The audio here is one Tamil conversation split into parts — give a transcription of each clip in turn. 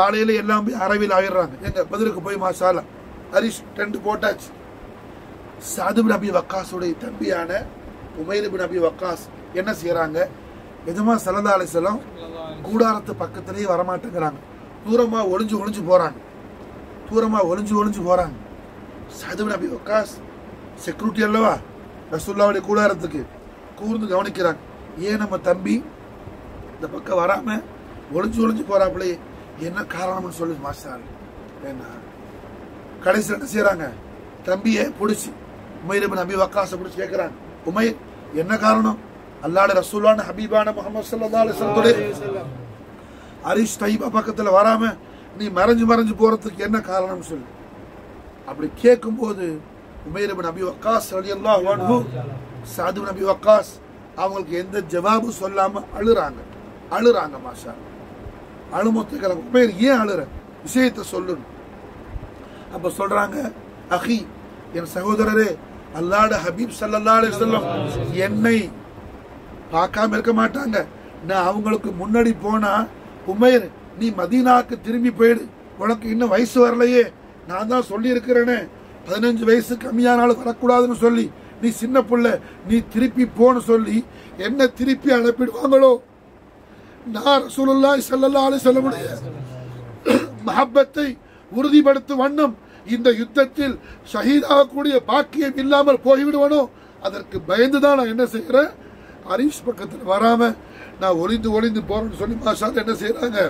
காலையில் எல்லாம் போய் அரவில் ஆயிடுறாங்க. எங்கள் பதிலுக்கு போய் மாசாலா ஹரிஷ் டென்ட் போட்டாச்சு. சாது நபி அபி வக்காஸுடைய தம்பியான உமைர் நபி அபி வக்காஸ் என்ன செய்கிறாங்க எதுமா சல்லா அலிசல்லாம் கூடாரத்து பக்கத்துலேயே வரமாட்டேங்கிறாங்க. தூரமாக ஒளிஞ்சு ஒளிஞ்சு போகிறாங்க தூரமாக ஒளிஞ்சு ஒளிஞ்சு போகிறாங்க சாது அபி வக்காஸ் செக்யூரிட்டி அல்லவா? ரசுல்லாவுடைய கூடாரத்துக்கு கூர்ந்து கவனிக்கிறாங்க. ஏன் நம்ம தம்பி இந்த பக்கம் வராமல் ஒளிஞ்சு ஒளிஞ்சு போகிறாப்புலையே என்ன காரணம்னு சொல்லி மாஸ்டர். என்ன கடைசியில் என்ன செய்யறாங்க தம்பியை பிடிச்சி உமைர் நபி அபி வக்காச பிடிச்சி கேட்கிறாங்க உமைர் என்ன காரணம்? அல்லாட ரசூலான ஹபீபான முகமது சல்லா அலிஸ்லத்துடைய ஹரிஷ் தைபா பக்கத்துல வராம நீ மறைஞ்சு மறைஞ்சு போறதுக்கு என்ன காரணம் சொல்லு. அப்படி கேட்கும்போது உமைர் பின் அபி வக்காஸ் ரலியல்லாஹு அன்ஹு சாது நபி அபி வக்காஸ் அவங்களுக்கு எந்த ஜவாபும் சொல்லாம அழுறாங்க. அழுறாங்க மாஷா அழுமொத்துக்கிறாங்க பேர் ஏன் அழுற? விஷயத்தை சொல்லணும் அப்ப சொல்றாங்க அஹி என் சகோதரரே அல்லாட ஹபீப் ஸல்லல்லாஹு சொல்லும் என்னை பார்க்காம இருக்க மாட்டாங்க. நான் அவங்களுக்கு முன்னாடி போனா உமேர் நீ மதீனாக்கு திரும்பி போயிடு. உனக்கு இன்னும் வயசு வரலையே. நான் தான் சொல்லி இருக்கிறேனே பதினஞ்சு வயசு கம்மியானாலும் வரக்கூடாதுன்னு சொல்லி நீ சின்ன புள்ள நீ திருப்பி போன்னு சொல்லி என்ன திருப்பி அனுப்பிடுவாங்களோ? நான் ரசூலுல்லாஹி ஸல்லல்லாஹு அலி செல்லமுடைய மஹப்பத்தை உறுதிப்படுத்தும் வண்ணம் இந்த யுத்தத்தில் ஷஹீதாகக்கூடிய பாக்கியம் இல்லாமல் போய்விடுவனோ? அதற்கு பயந்துதான் நான் என்ன செய்கிறேன்? ஹரீஷ் பக்கத்தில் வராமல் நான் ஒளிந்து ஒளிந்து போகிறேன்னு சொல்லி மாஷாத் என்ன செய்கிறாங்க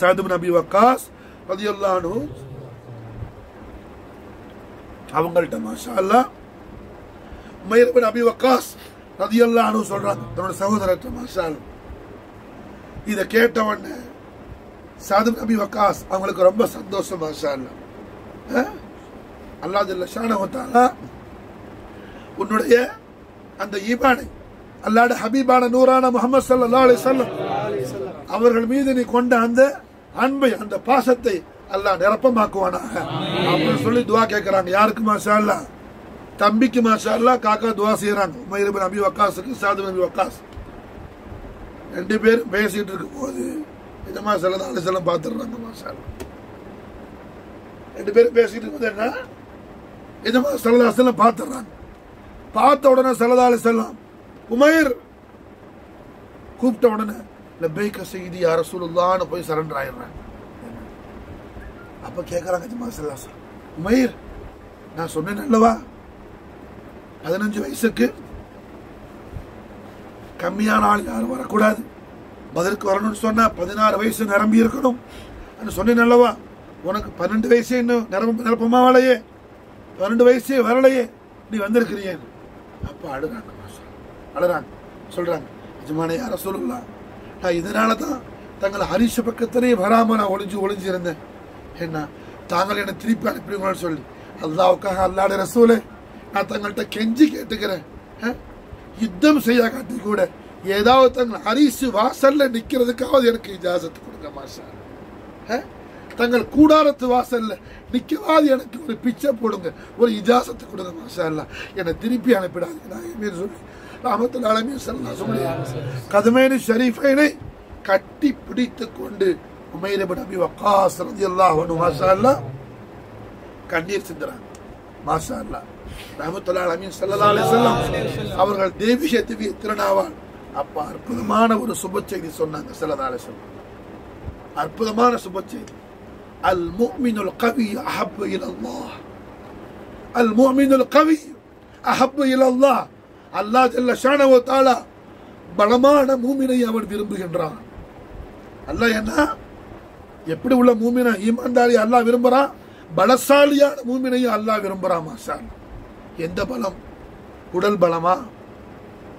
சாது நபி வக்காஸ் பதியொல்லானு அவங்கள்ட்ட மாஷா அல்லாஹ் உமைர் அபி வக்காஸ் ரதியல்லானு சொல்றாங்க. தன்னோட சகோதரத்தை மாஷா இதை கேட்டவொடனே சாது நபி வக்காஸ் அவங்களுக்கு ரொம்ப சந்தோஷம் மாஷா அல்லாஹ். அஹ்? உன்னுடைய அந்த ஈபானை அல்லாட ஹபீபான நூறான முகமது சல்லா அலி சொல்லம் அவர்கள் மீது நீ கொண்ட அந்த அன்பை அந்த பாசத்தை அல்லாஹ் நிரப்பமாக்குவானாக. அப்படின்னு சொல்லி துவா கேட்கிறாங்க யாருக்கு மாஷா அல்லா தம்பிக்கு மாஷா அல்லா காக்கா துவா செய்யறாங்க உமைர் நபி அபி வக்காஸுக்கு சாது நபி வக்காஸ். ரெண்டு பேரும் பேசிட்டு இருக்கும் போது சில நாள் சில பார்த்துடுறாங்க மாஷா ரெண்டு பேரும் பேசிட்டு இருக்கும்போது என்ன? இதமா சல்லா பார்த்துடுறாங்க பார்த்த உடனே சிலதாலி செல்லம் உமைர் கூப்பிட்ட உடனே லப்பைக்க செய்தி யார போய் சரண்டர் ஆயிடுறாங்க. அப்ப கேட்கறாங்க ஜமா சிலதாசன் உமைர் நான் சொன்னேன் அல்லவா? பதினஞ்சு வயசுக்கு கம்மியான ஆள் யாரும் வரக்கூடாது. பதிலுக்கு வரணும்னு சொன்னால் பதினாறு வயசு நிரம்பி இருக்கணும். சொன்னேன் அல்லவா உனக்கு பன்னெண்டு வயசே இன்னும் நிரம்ப நிரப்பமா வரலையே பன்னெண்டு வயசே வரலையே நீ வந்திருக்கிறியேன்னு அப்போ அழுறாங்க அழுறாங்க. சொல்கிறாங்க எஜமானே யார சொல்லலாம் நான் இதனால தான் தங்களை ஹரிஷ பக்கத்திலே வராமல் நான் ஒளிஞ்சு ஒளிஞ்சு இருந்தேன் என்ன தாங்கள் என்னை திருப்பி அனுப்பிடுங்கன்னு சொல்லி. அல்லாவுக்காக அல்லாட ரசூலே நான் தங்கள்கிட்ட கெஞ்சி கேட்டுக்கிறேன். யுத்தம் செய்ய காட்டி கூட ஏதாவது தங்கள் ஹரிசு வாசல்ல நிக்கிறதுக்காவது எனக்கு இஜாசத்து கொடுங்க மாஷா. தங்கள் கூடாரத்து வாசல்ல நிக்கவாது எனக்கு ஒரு பிச்சை போடுங்க ஒரு இஜாசத்து கொடுங்க மாஷா அல்லா என்னை திருப்பி அனுப்பிடாது நான் சொல்லி ராமத்தில் அலமீர் சல்லா சொல்லி கதமேனு ஷரீஃபைனை கட்டி பிடித்து கொண்டு உமைரபு நபி வக்காஸ் ரலியல்லாஹு அன்ஹு மாஷா அல்லா கண்ணீர் சிந்துறாங்க மாஷா அல்லா ரஹமத்துல்லா அமீன் சல்லா அலிசல்லாம் அவர்கள் தேவிய திவ்ய திருநாவால் அப்ப அற்புதமான ஒரு சுப செய்தி சொன்னாங்க சல்லா அலிசல்லாம் அற்புதமான சுப செய்தி. அல் முஃமினுல் கவி அஹப்பு இலல்லாஹ் அல் முஃமினுல் கவி அஹப்பு இலல்லாஹ் அல்லாஹ். ஜல்ல ஷானவ வ பலமான மூமினை அவன் விரும்புகின்றான். அல்லாஹ் என்ன? எப்படி உள்ள மூமினா? ஈமான்தாரி அல்லாஹ் விரும்புறான்? பலசாலியான மூமினையும் அல்லாஹ் விரும்புறான் மாஷா எந்த பலம்? உடல் பலமா?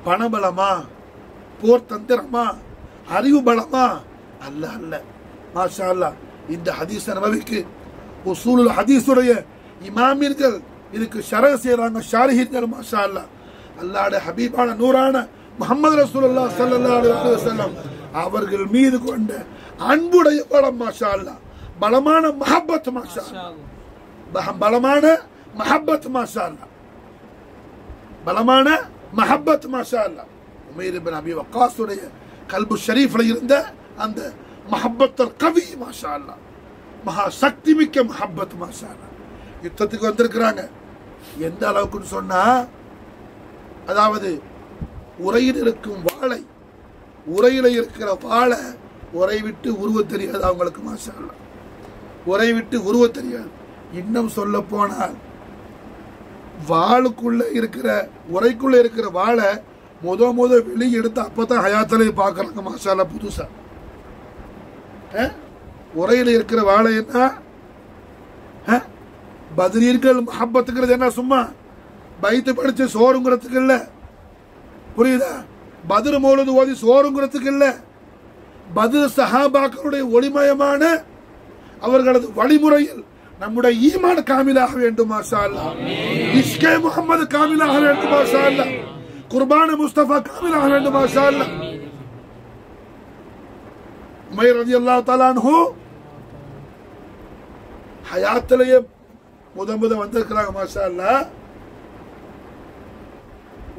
பண பலமா? போர் தந்திரமா? அறிவு பலமா? அல்ல அல்ல. மாஷா அல்லாஹ் இந்த ஹதீஸ் நபவிக்கு உசூலுல் ஹதீஸுடைய இமாமிர்கள் இதுக்கு ஷரக செய்யறாங்க ஷாரிஹீர்கள் மாஷா அல்லாஹ் அல்லாட ஹபீபான நூறான முகமது ரசூலுல்லாஹ் ஸல்லல்லாஹு அலைஹி வஸல்லம் அவர்கள் மீது கொண்ட அன்புடைய பலம் மாஷா அல்லாஹ் பலமான மஹபத் மாஷா அல்லாஹ். பலமான மஹபத் மாஷா அல்லாஹ் பலமான மஹபத் மாஷா அல்லா உமேர் இப்னு அபி வக்காசுடைய கல்பு ஷரீஃபில் இருந்த அந்த மஹப்பத்தல் கவி மாஷா அல்லா மகா சக்தி மிக்க மஹப்பத் மாஷா அல்லா யுத்தத்துக்கு வந்திருக்கிறாங்க. எந்த அளவுக்குன்னு சொன்னா அதாவது உரையில் இருக்கும் வாழை உரையில இருக்கிற வாழை உரை விட்டு உருவ தெரியாது அவங்களுக்கு மாஷா அல்லா உரை விட்டு உருவ தெரியாது. இன்னும் சொல்ல போனால் வாளுக்குள்ள இருக்கிற உரைக்குள்ள இருக்கிற வாழை முத முத வெளியே எடுத்து அப்பதான் ஹயாத்தலை பார்க்குறாங்க மாஷாலா புதுசா. அஹ்? உரையில இருக்கிற வாழை என்ன? பதிலீர்கள் மஹப்பத்துங்கிறது என்ன சும்மா? பைத்து படிச்சு சோறுங்கிறதுக்கு இல்ல. புரியுதா? பதில் மூலது ஓதி சோறுங்கிறதுக்கு இல்ல. பதில் சஹாபாக்களுடைய ஒளிமயமான அவர்களது வழிமுறையில் நம்முடைய ஈமான் காமிலாக வேண்டும் மாஷா அல்லாஹ் இஸ்கே முகமது காமிலாக வேண்டும் மாஷா அல்லாஹ் குர்பான முஸ்தபா காமிலாக வேண்டும் மாஷா அல்லாஹ் உமைர் ரலியல்லாஹு தஆலா அன்ஹு ஹயாத்திலேயே முத முத வந்திருக்கிறாங்க மாஷா அல்லாஹ்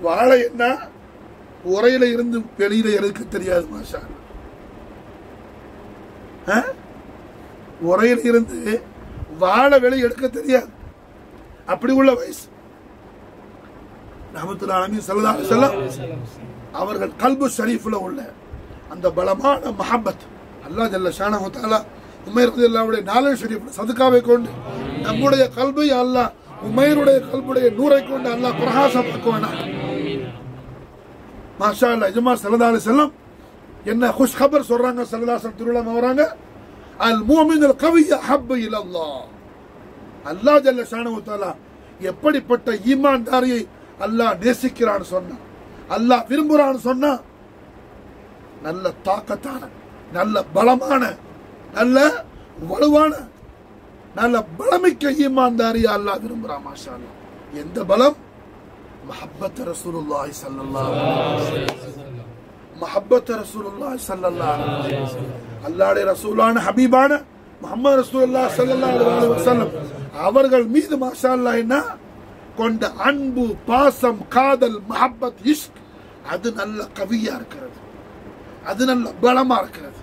வாழை என்ன? உரையில இருந்து வெளியில எடுக்க தெரியாது மாஷா அல்லாஹ். ஆ? உரையில இருந்து வாழை விலை எடுக்க தெரியாது. அப்படி உள்ள வயசு. ரஹமத்துல்லாஹி அலைஹி ஸல்லல்லாஹு செல்லம் அவர்கள் கல்பு ஷரீஃப்ல உள்ள அந்த பலமான மஹபத் அல்லாஹ் ஜல்ல ஷானஹு தஆலா உமைர் ரலியல்லாஹுடைய நாலு ஷரீஃப் சதுக்காவை கொண்டு நம்முடைய கல்பு அல்லாஹ் உமைருடைய கல்புடைய நூரை கொண்டு அல்லாஹ் பிரகாசமாக்குவானா மாஷா அல்லா இஜ்மா ஸல்லல்லாஹு செல்லம் என்ன குஷ் சொல்றாங்க செல்லதாசன் திருவிழா வராங்க அல் மூமின் அல் கவிய ஹப்ப இலல்லாஹ். அல்லாஹ் ஜல்ல ஷானஹு தஆலா எப்படிப்பட்ட ஈமான்தாரியை அல்லாஹ் நேசிக்கிறான்னு சொன்னா அல்லாஹ் விரும்புறான்னு சொன்னா நல்ல தாக்கத்தான நல்ல பலமான நல்ல வலுவான நல்ல பலமிக்க ஈமான்தாரியா அல்லாஹ் விரும்புறான் மாஷா எந்த பலம்? மஹப்பத் ரசூலுல்லாஹி ஸல்லல்லாஹு அலைஹி வஸல்லம். மஹப்பத் ரசூலுல்லாஹி ஸல்லல்லாஹு அலைஹி வஸல்லம். அல்லாடைய ரசூலான ஹபீபான முஹம்மது ரசூல்லா ஸல்லல்லாஹு அலைஹி வஸல்லம் அவர்கள் மீது மாஷா என்ன? கொண்ட அன்பு பாசம் காதல் மஹப்பத் இஷ்க் அது நல்ல கவியா இருக்கிறது. அது நல்ல பலமா இருக்கிறது.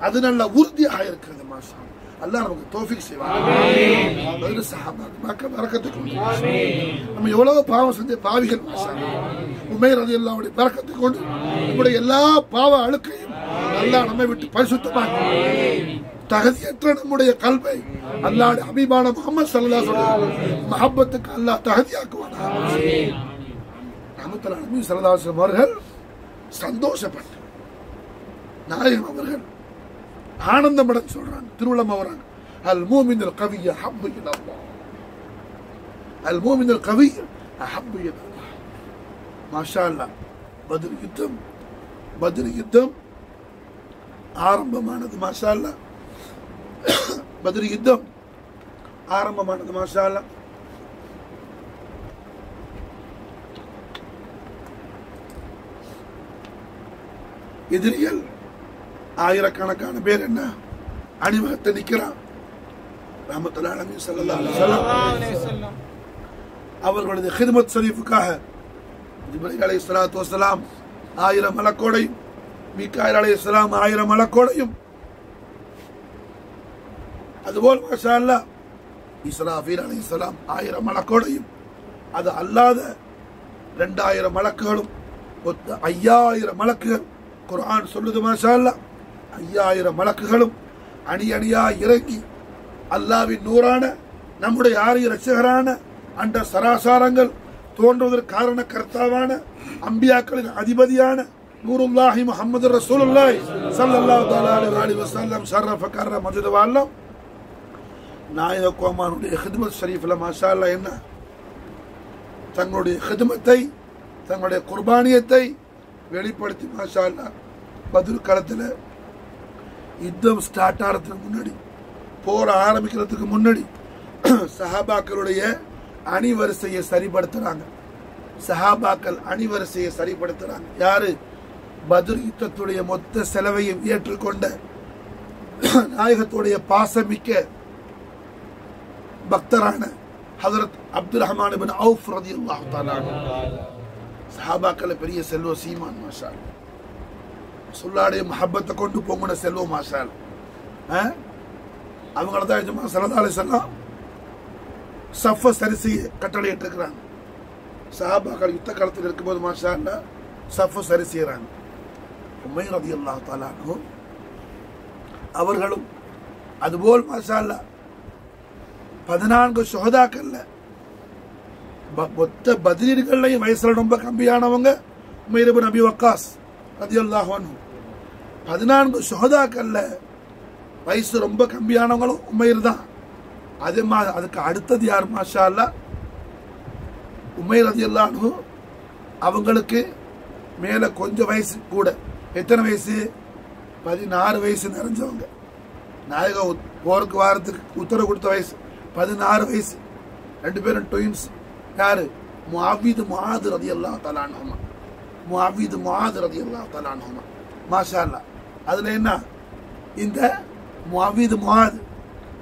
அது நல்ல உறுதியாக இருக்கிறது. அல்லாஹ். நமக்கு தோஃபிக் பதில் சஹாபாக்கு உண்டு. நம்ம எவ்வளவு பாவம் செஞ்ச பாவிகள். உமைர் அது எல்லாவுடைய பறக்கத்தை கொண்டு நம்முடைய எல்லா பாவ அழுக்கையும் அல்லாஹ் நம்மை விட்டு பரிசுத்தமாக்கி. தகுதியற்ற நம்முடைய கல்வை அல்லாஹ் ஹபீபான முகமது அலைஹி வஸல்லம் மஹப்பத்துக்கு அல்லாஹ் தகுதியாக்குவானா? ஸல்லல்லாஹு அலைஹி வஸல்லம் அவர்கள் சந்தோஷப்பட்டு நாயகம் அவர்கள் ஆனந்தமடம் சொல்றாங்க திருவிழம் வராங்க அல் மூமின் அல் கவிய ஹப்பு இலல்லாஹ். அல் மூமின் அல் கவிய ஹப்பு இலல்லாஹ். மாஷா அல்லா பதில் யுத்தம் பதில் யுத்தம் ஆரம்பமானது மாஷா அல்லா பதில் யுத்தம் ஆரம்பமானது மாஷா அல்லா எதிரிகள் ஆயிரக்கணக்கான பேர் என்ன? அணிவகுத்து நிக்கிறான் ராமத்துல அலமி அவர்களது ஹிதமத் ஷரீஃபுக்காக ஜிப்ரீல் சலாத்து வசலாம் ஆயிரம் மலக்கோடையும் மீகாயில் இஸ்லாம் ஆயிரம் மலக்கோடையும். அதுபோல் மாஷா அல்லாஹ் இஸ்ராஃபீல் இஸ்லாம் ஆயிரம் மலக்கோடையும். அது அல்லாத ரெண்டாயிரம் மலக்குகளும் மொத்த ஐயாயிரம் மலக்குகள் குரான் சொல்லுது மாஷா அல்லாஹ் ஐயாயிரம் மலக்குகளும் அணி அணியா இறங்கி அல்லாவின் நூறான நம்முடைய ஆரிய ரசிகரான அண்ட சராசாரங்கள் தோன்றுவதற்கு காரண கர்த்தாவான அம்பியாக்களின் அதிபதியான நூருல்லாஹி முகமது ரசூலுல்லாய் சல்லல்லாஹு தஆலா அலைஹி வஸல்லம் ஷர்ரஃப கர்ர மஜித் வல்லம். நாயக கோமானுடைய ஹிதமத் ஷரீஃப்ல மாஷா என்ன? தங்களுடைய ஹிதமத்தை தங்களுடைய குர்பானியத்தை வெளிப்படுத்தி மாஷா அல்லாஹ் பதில் களத்தில் யுத்தம் ஸ்டார்ட் ஆகிறதுக்கு முன்னாடி போர் ஆரம்பிக்கிறதுக்கு முன்னாடி சஹாபாக்களுடைய அணிவரிசையை சரிப்படுத்துறாங்க. சஹாபாக்கள் அணிவரிசையை சரிப்படுத்துறாங்க. யாரு? பத்ர் யுத்தத்துடைய மொத்த செலவையும் ஏற்றுக்கொண்ட நாயகத்துடைய பாசமிக்க பக்தரான Hazrat Abdul Rahman bin Auf ரலியல்லாஹு தஆலா சஹாபாக்கள் பெரிய செல்வ சீமான் மாஷா சொல்லாடைய மஹப்பத்தை கொண்டு போங்கின செல்வம் மாஷால் அவங்கள தான் எஜமா சரதாலே சொல்லாம் சஃப சரி செய்ய கட்டளையிட்டு இருக்கிறாங்க சஹாபாக்கள் யுத்த காலத்தில் இருக்கும்போது மாஷா அல்லா சஃப சரி செய்யறாங்க. உண்மை ரதி அல்லா தாலானும் அவர்களும் அதுபோல் மாஷா அல்லா பதினான்கு சுகதாக்கள்ல மொத்த பதிலீடுகள்லையும் வயசுல ரொம்ப கம்மியானவங்க உமைரபு நபி வக்காஸ். ரதி பதினான்கு சுகதாக்கல்ல வயசு ரொம்ப கம்மியானவங்களும் உமையர் தான். அதே மாதிரி அதுக்கு அடுத்தது யார் மாஷா அல்லா உமையர் ரதி அவங்களுக்கு மேல கொஞ்சம் வயசு கூட. எத்தனை வயசு? பதினாறு வயசு நிறைஞ்சவங்க. நாயக போருக்கு வாரத்துக்கு உத்தரவு கொடுத்த வயசு பதினாறு வயசு. ரெண்டு பேரும் ட்வின்ஸ் யாரு? மாவீது மாது ரதி அல்லா தலானுமா முஆவிது முஆது ரதி அல்லா தலானுமா மாஷா அல்லா அதில் என்ன? இந்த முஆவிது மாது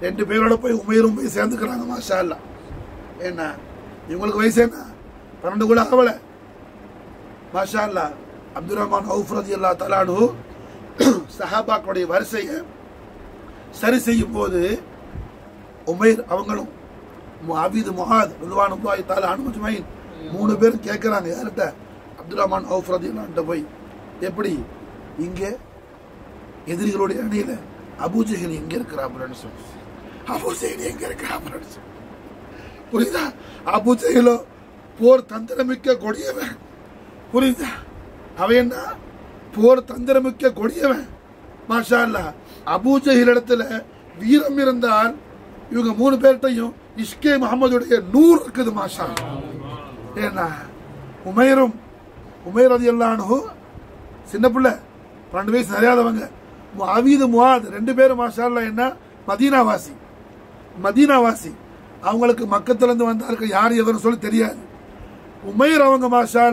ரெண்டு பேரோட போய் உமையரும் போய் சேர்ந்துக்கிறாங்க மாஷா அல்லா என்ன? இவங்களுக்கு வயசு என்ன? பன்னெண்டு கூட ஆகலை. மாஷா அல்லா அப்துல் ரஹ்மான் ஹவுஃப் ரதி அல்லா தலானு சஹாபாக்களுடைய வரிசையை சரி செய்யும் போது உமைர் அவங்களும் அபிது முஹாத் ரிதுவான் உல்லாஹி தாலா அனுமஜ்மைன் மூணு பேரும் கேட்குறாங்க யார்கிட்ட? அப்துல் ரஹ்மான் அவுஃப் ரதியல்லான்ட்ட போய் எப்படி இங்கே எதிரிகளுடைய அணியில அபூஜஹில் எங்க இருக்கிறாப்புலன்னு சொல்லி. அபூஜஹில் எங்க இருக்கிறாப்புலன்னு சொல்லி. புரியுதா? அபூஜஹிலோ போர் தந்திரமிக்க கொடியவன். புரியுதா? அவன் என்ன? போர் தந்திரமிக்க கொடியவன். மாஷா அல்லா அபூஜஹில் இடத்துல வீரம் இருந்தால் இவங்க மூணு பேர்கிட்டையும் இஷ்கே முகமதுடைய நூறு இருக்குது மாஷா ஏன்னா உமைரும் உமேர் ரதி அல்லானு சின்ன பிள்ளை பன்னெண்டு வயசு நிறையாதவங்க அவீது முவாத் ரெண்டு பேரும் என்ன மதீனா என்ன? மதீனாவாசி. மதீனாவாசி. அவங்களுக்கு மக்கத்திலேருந்து வந்தார்கள் யார் எவரும் சொல்லி தெரியாது. உமைர் அவங்க மாஷா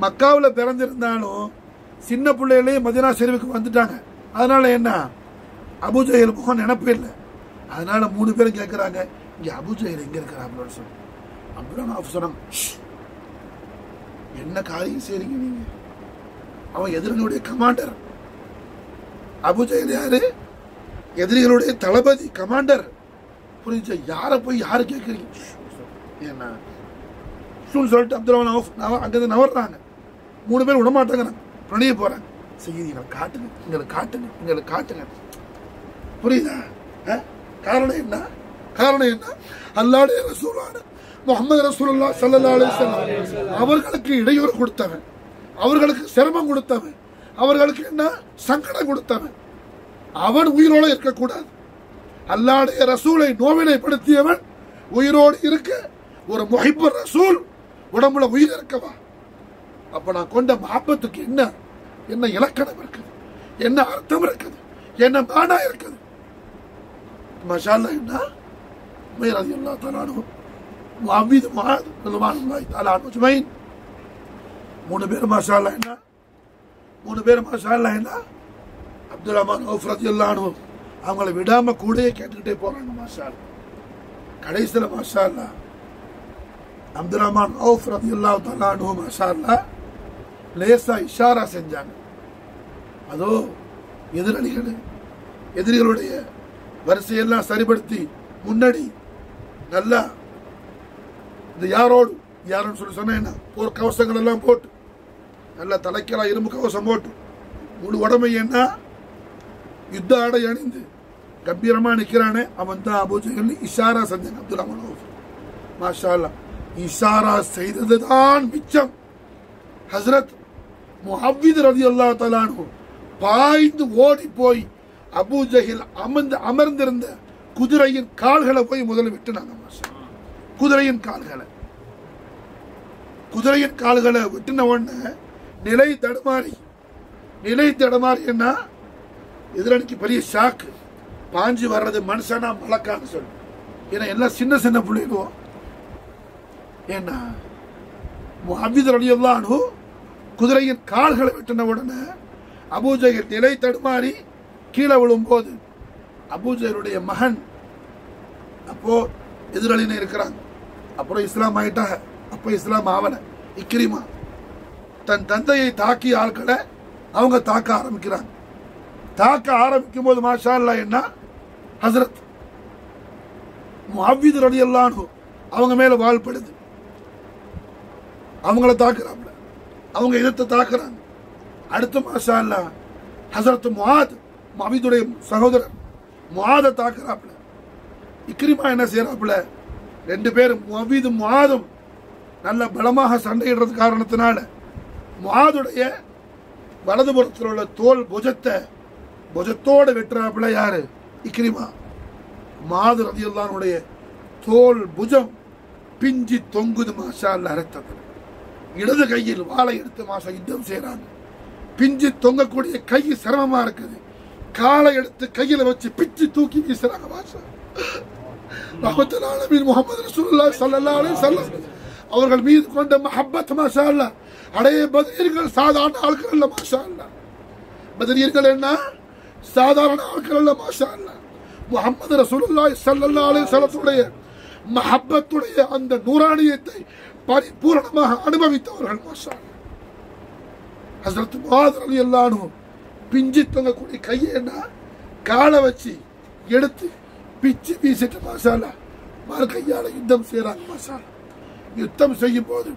மக்காவில் பிறந்திருந்தாலும் சின்ன பிள்ளையிலேயே மதீனா ஷெரீஃபுக்கு வந்துட்டாங்க. அதனால என்ன? அபுஜஹல் முகம் நினப்பே இல்லை. அதனால மூணு பேரும் கேட்கறாங்க இங்க எங்கே இருக்கிறாங்க அப்படின்னு சொல்லி அப்துல் சொன்னாங்க என்ன காரியம் செய்றீங்க நீங்க? அவன் எதிரிகளுடைய கமாண்டர் அபுஜஹல் யாரு? எதிரிகளுடைய தளபதி கமாண்டர் புரிஞ்ச? யாரை போய் யாரு கேட்கறீங்க என்ன? சொல்லிட்டு அப்துல் ரஹ்மான் நவ- அங்கேருந்து நவர்றாங்க. மூணு பேர் விடமாட்டாங்க பிரணய போறாங்க. செய்திகளை காட்டுங்க. எங்களுக்கு காட்டுங்க. எங்களுக்கு காட்டுங்க. புரியுதா? ஆ? காரணம் என்ன? காரணம் என்ன? அல்லாடைய ரசூலான முகமது ரசூல்லா சல்லா அலிஸ்லாம் அவர்களுக்கு இடையூறு கொடுத்தவன். அவர்களுக்கு சிரமம் கொடுத்தவன். அவர்களுக்கு என்ன? சங்கடம் கொடுத்தவன். அவன் உயிரோடு இருக்கக்கூடாது. அல்லாடைய ரசூலை நோவினைப்படுத்தியவன் உயிரோடு இருக்க ஒரு முஹிப்பு ரசூல் உடம்புல உயிர் இருக்கவா அப்ப நான் கொண்ட மாப்பத்துக்கு என்ன? என்ன இலக்கணம் இருக்குது? என்ன அர்த்தம் இருக்குது? என்ன மானா இருக்குது? மஷாலா என்ன? உமைர் எல்லா தரானும் தலானு முஅவ்வித் முஆத் ரலியல்லாஹு தஆலா அன்ஹு அஜ்மைன் மூணு பேர் மஷாலா என்ன மூணு பேர் மஷாலா என்ன அப்துல் ரஹ்மான் அவுஃப் ரலியல்லாஹு அவங்கள விடாம கூடயே கேட்டுக்கிட்டே போகிறாங்க மாஷா கடைசியில் மாஷாலா அப்துல் ரஹ்மான் அவுஃப் ரலியல்லாஹு தஆலா அன்ஹு மாஷாலா லேசா இஷாரா செஞ்சாங்க அதோ எதிரணிகள் எதிரிகளுடைய வரிசையெல்லாம் சரிப்படுத்தி முன்னாடி நல்லா இந்த யாரோடு? யாருன்னு சொல்லி சொன்னா என்ன? போர் கவசங்கள் எல்லாம் போட்டு நல்லா தலைக்கெல்லாம் இரும்பு கவசம் போட்டு முழு உடம்பை என்ன? யுத்த ஆடை அணிந்து கம்பீரமாக நிற்கிறானே அவன் தான் அபூஜகல் இஷாரா செஞ்சான் அப்துல் ரஹ்மான் மாஷா இஷாரா இஷாரா செய்ததுதான் மிச்சம். ஹசரத் முஹவ்வித் ரதி அல்லா தலானு பாய்ந்து ஓடி போய் அபூஜகில் அமர்ந்து அமர்ந்திருந்த குதிரையின் கால்களை போய் முதல்ல விட்டுனாங்க மாஷா. குதிரையின் கால்களை. குதிரையின் கால்களை விட்டுன உடனே நிலை தடுமாறி நிலை தடுமாறின்னா எதிரணிக்கு பெரிய ஷாக்கு பாஞ்சு வர்றது மனுஷனா மலக்கான்னு சொல்லு. ஏன்னா எல்லாம் சின்ன சின்ன பிள்ளைகளும் ஏன்னா முஹம்மித் ரலியல்லாஹு குதிரையின் கால்களை வெட்டின உடனே அபூஜகர் நிலை தடுமாறி கீழே விழும்போது அபூஜருடைய மகன் அப்போ எதிரணின்னு இருக்கிறாங்க அப்புறம் இஸ்லாம் ஆயிட்டாங்க. அப்போ இஸ்லாம் ஆவல. இக்ரிமா. தன் தந்தையை தாக்கிய ஆட்களை அவங்க தாக்க ஆரம்பிக்கிறாங்க. தாக்க ஆரம்பிக்கும் போது மாஷா என்ன? ஹசரத் முஹவ்வித் ரலியல்லாஹு அவங்க மேல வாழ்படுது அவங்கள தாக்குறாங்க அவங்க எதிர்த்து தாக்குறாங்க. அடுத்த மாஷா அல்லாஹ் ஹசரத் முஆத் முஹவ்விதுடைய சகோதரர் முஆத தாக்குறாப்புல இக்ரிமா என்ன செய்யறாப்புல ரெண்டு பேரும் முஹவ்விதும் மாதும் நல்ல பலமாக சண்டையிடுறது காரணத்தினால முஆதுடைய வலதுபுறத்தில் உள்ள தோல் புஜத்தை புஜத்தோடு வெட்டுறாப்புல யாரு? இக்ரிமா. மாது ரதியுல்லானுடைய தோல் புஜம் பிஞ்சி தொங்குது மாஷா அல்ல ரத்தத்தில். இடது கையில் வாழை எடுத்து மாசா யுத்தம் செய்கிறாங்க பிஞ்சு தொங்கக்கூடிய கை சிரமமா இருக்குது. காலை எடுத்து கையில் வச்சு பிச்சு தூக்கி வீசுறாங்க மாஷா. ரஹமத்துல் ஆலமீன் முகமது ரசூல்லா சல்லா அலே வஸல்லம். அவர்கள் மீது கொண்ட மஹப்பத் மாஷா அல்ல அடைய பதிரியர்கள் சாதாரண ஆட்கள் அல்ல மாஷா அல்லாஹ் பதிரியர்கள் என்ன? சாதாரண ஆட்கள் அல்ல மாஷா அல்ல முகமது ரசூலுல்லாஹி சல்லா அலே வஸல்லத்துடைய மஹப்பத்துடைய அந்த நூறாணியத்தை பரிபூரணமாக அனுபவித்தவர்கள் மாஷா அல்ல ஹஸ்ரத் முஆத் எல்லாரும் பிஞ்சி பிஞ்சு கையை என்ன? காலை வச்சு எடுத்து பிச்சு வீசிட்டு மசாலா மறு யுத்தம் செய்யறாங்க மசாலா யுத்தம் செய்யும் போது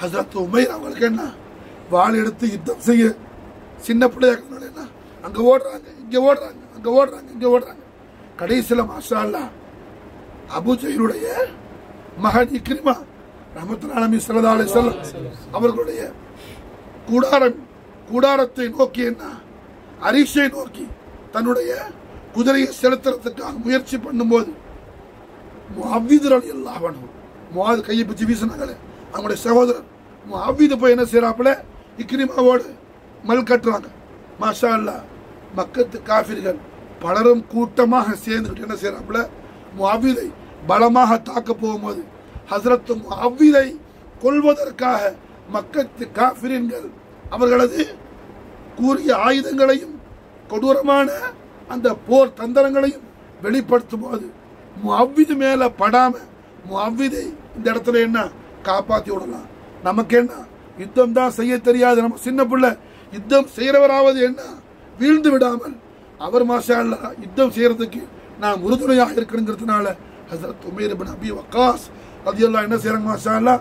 ஹசரத் உமைர் அவங்களுக்கு என்ன? வாள் எடுத்து யுத்தம் செய்ய. சின்ன பிள்ளையா என்ன? அங்க ஓடுறாங்க இங்க ஓடுறாங்க அங்க ஓடுறாங்க இங்க ஓடுறாங்க. கடைசியில மாஷா அபுஜைனுடைய மகன் இக்ரிமா ரஹமத்துல் ஆலமி ஸல்லல்லாஹு அவர்களுடைய கூடாரம் கூடாரத்தை நோக்கி என்ன? அரிசை நோக்கி தன்னுடைய குதிரையை செலுத்துறதுக்காக முயற்சி பண்ணும்போது முஹவ்விதர் அலி அல்லாஹ் முவாது கையை பிடிச்சி வீசினாங்களே. அவங்களுடைய சகோதரர் முஹவ்விது போய் என்ன செய்யறாப்புல இக்ரிமாவோடு மல் கட்டுறாங்க. மாஷா அல்லா மக்கத்து காஃபிர்கள் பலரும் கூட்டமாக சேர்ந்துக்கிட்டு என்ன செய்யறாப்புல முஹவ்விதை பலமாக தாக்க போகும்போது ஹசரத்து முஹவ்விதை கொல்வதற்காக மக்கத்து காஃபிரின்கள் அவர்களது கூறிய ஆயுதங்களையும் கொடூரமான அந்த போர் தந்திரங்களையும் வெளிப்படுத்தும் போது அவ்விது மேல படாம முஅவ்விதை இந்த இடத்துல என்ன? காப்பாத்தி விடலாம். நமக்கு என்ன? யுத்தம் தான் செய்ய தெரியாது. நம்ம சின்ன பிள்ளை யுத்தம் செய்யறவராவது என்ன? வீழ்ந்து விடாமல். அவர் மாசால யுத்தம் செய்யறதுக்கு நான் உறுதுணையாக இருக்கணுங்கிறதுனால ஹசரத் உமேர் பின் அபி வக்காஸ் ரலியல்லாஹு என்ன செய்யறாங்க மாஷா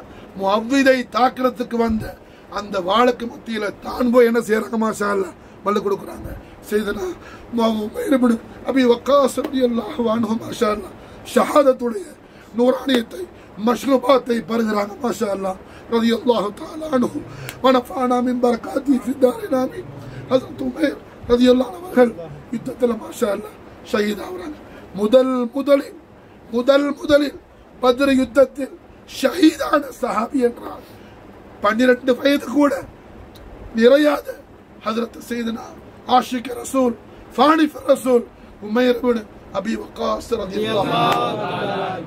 அவ்விதை தாக்கிறதுக்கு வந்த அந்த வாளுக்கு மத்தியில தான் போய் என்ன செய்யறாங்க மாஷா அல்லாஹ் கொடுக்குறாங்க. செய்தனா உமேர் அபி வக்காஸ் ரலியல்லாஹு அன்ஹு மாஷா அல்லாஹ் ஷஹாதத்துடைய நூறானியத்தை மஷ்ரூபாத்தை பருகிறாங்க மாஷா அல்லாஹ் ரலியல்லாஹு தஆலா தாலானு வனஃபானா மின் பரகாத்தி ஃபி தாரினா ஆமீன். உமேர் அவர்கள் யுத்தத்தில் மாஷா அல்லா ஷஹீத் ஆகுறாங்க. முதல் முதலில் முதல் முதலில் பத்ர யுத்தத்தில் ஷஹீதான சஹாபி என்றால் பன்னிரண்டு வயது கூட நிறையாத ஹசரத் செய்தனா ஆஷிக் ரசூல் ஃபானிஃப் ரசூல் உமைர் பின் அபி வக்காஸ் ரலியல்லாஹு அன்ஹு.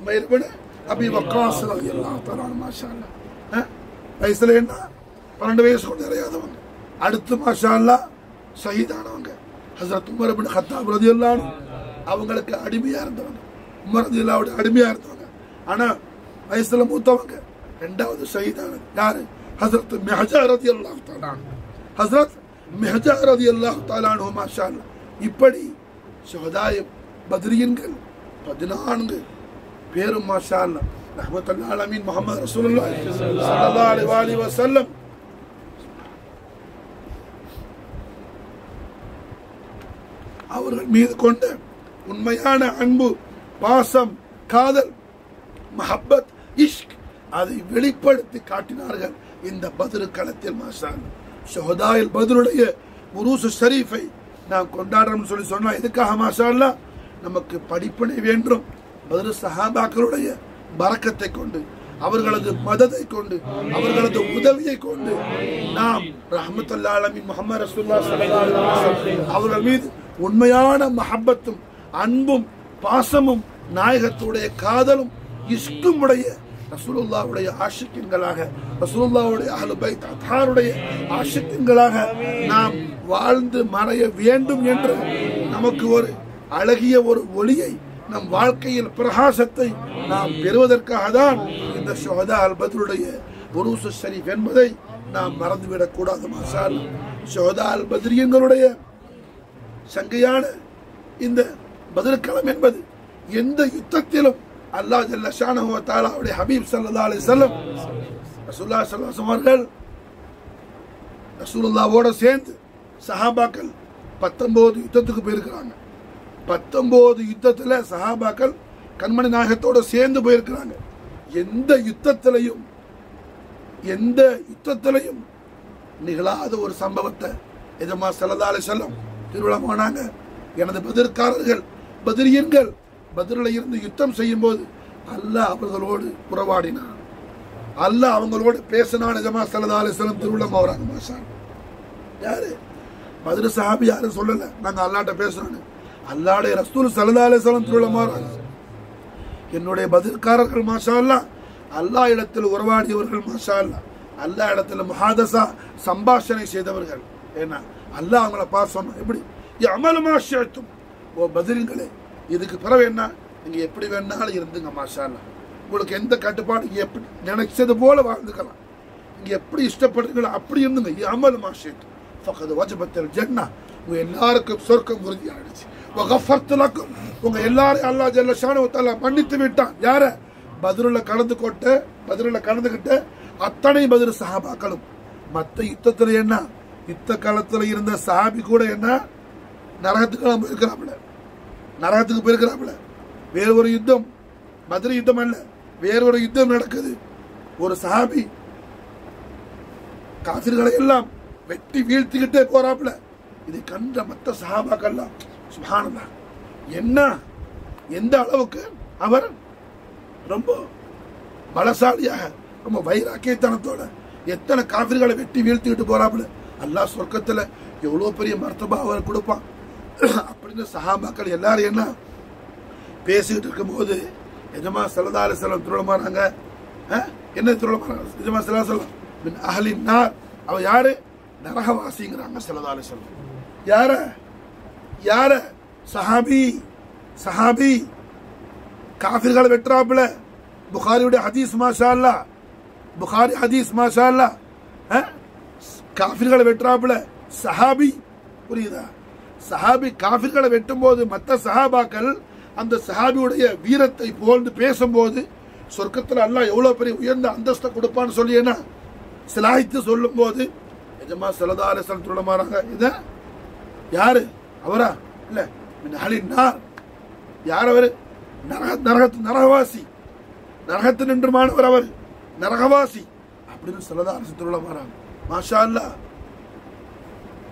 உமைர் பின் அபி வக்காஸ் ரலியல்லாஹு தஆலா அன்ஹு மாஷா அல்லாஹ் வயசுல என்ன? பன்னெண்டு வயசு கூட நிறையாதவங்க. அடுத்து மாஷா அல்லாஹ் ஷஹீதானவங்க ஹசரத் உமர் பின் ஹத்தாப் ரலியல்லாஹு அவங்களுக்கு அடிமையா இருந்தவங்க. உமர் ரலியல்லாஹு அடிமையா இருந்தவங்க. ஆனா வயசுல மூத்தவங்க. ரெண்டாவது ஷஹீதானது யாரு? ஹசரத் மெஹஜா ரலியல்லாஹு தஆலா அன்ஹு. ஹசரத் மெஹஜா ரலியல்லாஹு தஆலா தாலானோ மாஷா இப்படி சுஹதாயம் பத்ரியன்கள் பதினான்கு பேரும் மாஷா அல்லாஹ் ரஹ்மத்துல்லாஹி அலமீன் முஹம்மது ரசூலுல்லாஹி ஸல்லல்லாஹு அலைஹி வஆலிஹி வஸல்லம். அவர்கள் மீது கொண்ட உண்மையான அன்பு பாசம் காதல் மஹப்பத் இஷ்க் அதை வெளிப்படுத்தி காட்டினார்கள் இந்த பதிரு களத்தில் மாஷால் ஷஹதாயில் பதிலுடைய உருசு ஷரீஃபை நாம் கொண்டாடுறோம்னு சொல்லி சொன்னால் எதுக்காக மாஷா நமக்கு படிப்பினை வேண்டும். பதில் சஹாபாக்களுடைய பறக்கத்தை கொண்டு அவர்களது மதத்தை கொண்டு அவர்களது உதவியை கொண்டு நாம் ரஹமத்துல்லா அலமின் முகமது ரசூல்லா அவர்கள் மீது உண்மையான மஹப்பத்தும் அன்பும் பாசமும் நாயகத்துடைய காதலும் இஷ்கும் உடைய ரசூலுல்லாவுடைய ஆஷிக்கின்களாக ரசூலுல்லாவுடைய அலுபை அத்தாருடைய ஆஷிக்கின்களாக நாம் வாழ்ந்து மறைய வேண்டும் என்று நமக்கு ஒரு அழகிய ஒரு ஒளியை நம் வாழ்க்கையில் பிரகாசத்தை நாம் பெறுவதற்காக தான் இந்த ஷுஹதா அல்பதருடைய புரூசு உருசு ஷரீஃப் என்பதை நாம் மறந்துவிடக் கூடாது மாஷா அல்லாஹ். பத்ரியங்களுடைய சங்கையான இந்த பதில்களம் என்பது எந்த யுத்தத்திலும் அல்லாஹ் ஜல்ல ஷானஹு ஹபீப் ஸல்லல்லாஹு அலைஹி வஸல்லம் ரசூலுல்லாஹி ஸல்லல்லாஹு அலைஹி வஸல்லம் அவர்கள் ரசூலுல்லாவோட சேர்ந்து சஹாபாக்கள் பத்தொன்பது யுத்தத்துக்கு போயிருக்கிறாங்க. பத்தொன்பது யுத்தத்தில் சஹாபாக்கள் கண்மணி நாயகத்தோட சேர்ந்து போயிருக்கிறாங்க. எந்த யுத்தத்திலையும் எந்த யுத்தத்திலையும் நிகழாத ஒரு சம்பவத்தை எஜமா செல்லதாலே செல்லம் திருவிழா போனாங்க. எனது பதிர்காரர்கள் பதிரியன்கள் பதிரில் இருந்து யுத்தம் செய்யும் போது அல்லாஹ் அவர்களோடு உறவாடினான். அல்லாஹ் அவங்களோடு பேசினான். நிஜமா சல்லல்லாஹு அலைஹி திருவிழம் அவராங்க போறாங்க மாஷா யாரு? பதில் சஹாபி யாரும் சொல்லல. நாங்க அல்லாட்ட பேசுறோம் அல்லாடைய ரஸ்தூல் சல்லல்லாஹு அலைஹி திருவிழம் அவராங்க என்னுடைய பதில்காரர்கள் மாஷா அல்லா அல்லா இடத்தில் உறவாடியவர்கள் மாஷா அல்லா அல்லா இடத்துல மகாதசா சம்பாஷணை செய்தவர்கள். ஏன்னா அல்லாஹ் அவங்கள பார்த்து சொன்னான். எப்படி? அமலமா ஷேத்தும் ஓ பதில்களே இதுக்கு பிறகு என்ன? நீங்க எப்படி வேணாலும் இருந்துங்க மாஷாலா உங்களுக்கு எந்த கட்டுப்பாடு எப்படி நினைச்சது போல வாழ்ந்துக்கலாம். நீங்க எப்படி இஷ்டப்படுறீங்களோ அப்படி இருந்துங்க. அமல் மாஷேட் ஃபகது வஜபத்தல் ஜன்னா. உங்க எல்லாருக்கும் சொர்க்கம் உறுதி ஆயிடுச்சு லக்கும். உங்க எல்லாரையும் அல்லாஹ் ஜல்ல மன்னித்து விட்டான். யார? பதிலில் கலந்து கொட்டு பதிலில் கலந்துக்கிட்டு அத்தனை பதில் சஹாபாக்களும். மற்ற யுத்தத்தில் என்ன? யுத்த காலத்தில் இருந்த சஹாபி கூட என்ன? நரகத்துக்கு இருக்கிறாப்புல நரகத்துக்கு போயிருக்கிறாப்புல. வேற ஒரு யுத்தம் மதுரை யுத்தம் அல்ல வேற ஒரு யுத்தம் நடக்குது. ஒரு சாபி காசிர்களை எல்லாம் வெட்டி வீழ்த்திக்கிட்டே போறாப்புல. இதை கண்ட மத்த சஹாபாக்கள்லாம் சுபானல்லா என்ன? எந்த அளவுக்கு அவர் ரொம்ப பலசாலியாக ரொம்ப வைராக்கியத்தனத்தோட எத்தனை காபிர்களை வெட்டி வீழ்த்திக்கிட்டு போறாப்புல. அல்லா சொர்க்கத்துல எவ்வளவு பெரிய மர்த்தபா அவர் கொடுப்பான். அப்படின்னு சஹாபாக்கள் எல்லாரும் என்ன பேசிக்கிட்டு இருக்கும்போது எஜமா சல்லதால செல்லம் திருளமாறாங்க என்ன திருளமாறாங்க எஜமா சல்லா செல்லம் மின் அகலின் நார் அவ யாரு? நரகவாசிங்கிறாங்க சல்லதால செல்லம் யார? யார? சஹாபி சஹாபி. காஃபிர்களை வெட்டுறாப்புல. புகாரியுடைய ஹதீஸ் மாஷா அல்லா புகாரி ஹதீஸ் மாஷா அல்லா அஹ்? காஃபிர்களை வெட்டுறாப்புல. சஹாபி. புரியுதா? சஹாபி காஃபிர்களை வெட்டும் போது மற்ற சஹாபாக்கள் அந்த சஹாபியுடைய வீரத்தை புகழ்ந்து பேசும்போது சொர்க்கத்தில் அல்லாஹ் எவ்வளோ பெரிய உயர்ந்த அந்தஸ்தை கொடுப்பான்னு சொல்லி என்ன? சிலாய்த்து சொல்லும் போது சிலதா அரசன் சலத்துல மாறாங்க. இத யாரு? அவரா? இல்லை. மின் யார் அவர்? நரக நரகத்து நரகவாசி. நரகத்து நின்று மாணவர் அவர். நரகவாசி. அப்படின்னு சலதாரசத்துல மாறாங்க. மாஷா அல்லா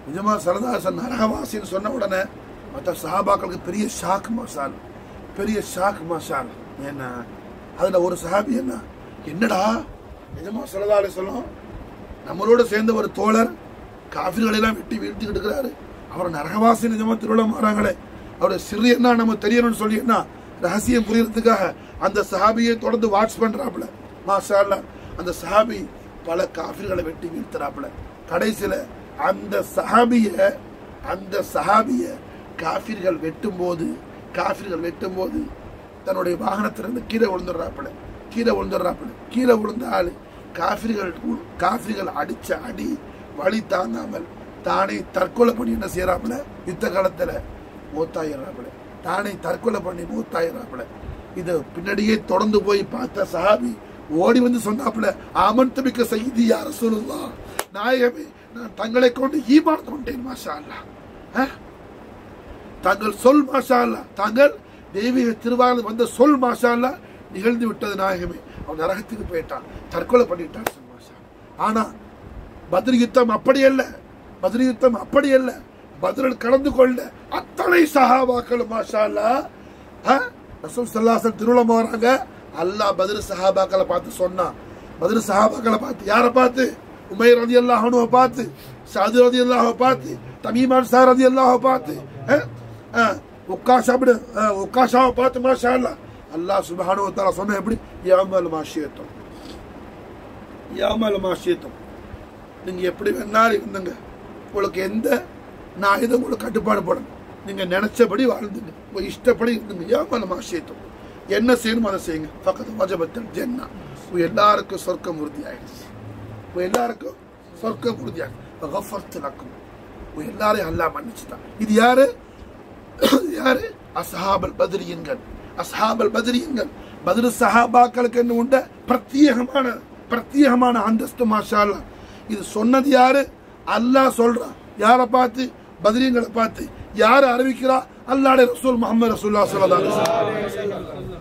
நிஜமா சரதாசன் நரகவாசின்னு சொன்ன உடனே மற்ற சஹாபாக்களுக்கு பெரிய ஷாக் மசால் பெரிய ஷாக் மசால் ஏன்னா அதில் ஒரு சஹாபி என்ன? என்னடா? நிஜமா சரதாலே சொல்லும்? நம்மளோட சேர்ந்த ஒரு தோழர் காஃபிர்களை எல்லாம் வெட்டி வீழ்த்திக்கிட்டு இருக்கிறாரு. அவர் நரகவாசி நிஜமா திருவிழா மாறாங்களே. அவருடைய சிறு என்ன நம்ம தெரியணும்னு சொல்லி என்ன? ரகசியம் புரியறதுக்காக அந்த சஹாபியை தொடர்ந்து வாட்ச் பண்ணுறாப்புல மாஷா அந்த சஹாபி பல காஃபிர்களை வெட்டி வீழ்த்துறாப்புல. கடைசியில் அந்த சஹாபிய அந்த சஹாபிய காஃபிர்கள் வெட்டும்போது காஃபிர்கள் வெட்டும் போது தன்னுடைய வாகனத்திலிருந்து கீழே விழுந்துடுறாப்புல கீழே விழுந்துடுறாப்புல கீழே விழுந்த ஆள் காஃபிர்கள் காஃபிர்கள் அடித்த அடி வழி தாங்காமல் தானே தற்கொலை பண்ணி என்ன செய்கிறாப்புல யுத்த காலத்தில் மூத்தாயிடுறாப்புல. தானே தற்கொலை பண்ணி மூத்தாயிடுறாப்புல. இது பின்னாடியே தொடர்ந்து போய் பார்த்த சஹாபி ஓடி வந்து சொன்னாப்புல ஆமன் தபிக்க செய்தி யார சொல்லலாம் நாயகமே நான் தங்களை கொண்டு ஈமான் கொண்டேன் மாஷா அல்லாஹ் அஹ்? தாங்கள் சொல் மாஷா அல்லா தாங்கள் தெய்வீக திருவாரூர் வந்த சொல் மாஷா அல்லா நிகழ்ந்து விட்டது நாயகமே. அவன் நரகத்துக்கு போயிட்டான். தற்கொலை பண்ணிட்டான் சொல் மாஷா ஆனா பத்ரி யுத்தம் அப்படி அல்ல. பத்ரி யுத்தம் அப்படி அல்ல. பதிலில் கலந்து கொள்ள அத்தனை சஹாபாக்கள் மாஷா அல்லாஹ் ரசூல் சல்லாசன் திருவிழம் வராங்க அல்லாஹ் பதில் சஹாபாக்களை பார்த்து சொன்னான். பதில் சஹாபாக்களை பார்த்து யாரை பார்த்து? உமைர் ரதி அல்லாஹனுவை பார்த்து சாது ரதி அல்லாஹை பார்த்து தமீமான் சார் ரதி அல்லாஹை பார்த்து அஹ்? அஹ், அப்படி உக்காஷாவை பார்த்து மாஷா அல்லா அல்லாஹ் சுபஹானு வத்தாலா சொன்ன எப்படி? யாமல் மாஷியத்தம். யாமல் மாஷியத்தம். நீங்க எப்படி வேணாலும் இருந்துங்க. உங்களுக்கு எந்த நான் இதை உங்களுக்கு கட்டுப்பாடு போடணும். நீங்க நினைச்சபடி வாழ்ந்துங்க. உங்கள் இஷ்டப்படி இருந்துங்க. யாமல் மாஷியத்தம். என்ன செய்யணுமோ அதை செய்யுங்க. பக்கத்து வஜபத்தல் ஜென்னா. எல்லாருக்கும் சொர்க்கம் உறுதி ஆயிடுச்சு. எல்லாருக்கும் சொர்க்க உறுதியாகும் லக்கும். எல்லாரையும் அல்லா மன்னிச்சுட்டான். இது யாரு? யாரு? அசஹாபல் பதிரியன்கள் அசஹாபல் பதிரியன்கள் பத்ரு சஹாபாக்களுக்கு என்ன உண்ட? பிரத்யேகமான பிரத்யேகமான அந்தஸ்து மாஷா இது சொன்னது யாரு? அல்லாஹ் சொல்றான் யாரை பார்த்து? பதிரியங்களை பார்த்து. யார் அறிவிக்கிறா? அல்லாஹ்வுடைய ரசூல் முகமது ரசூல்லா ஸல்லல்லாஹு அலைஹி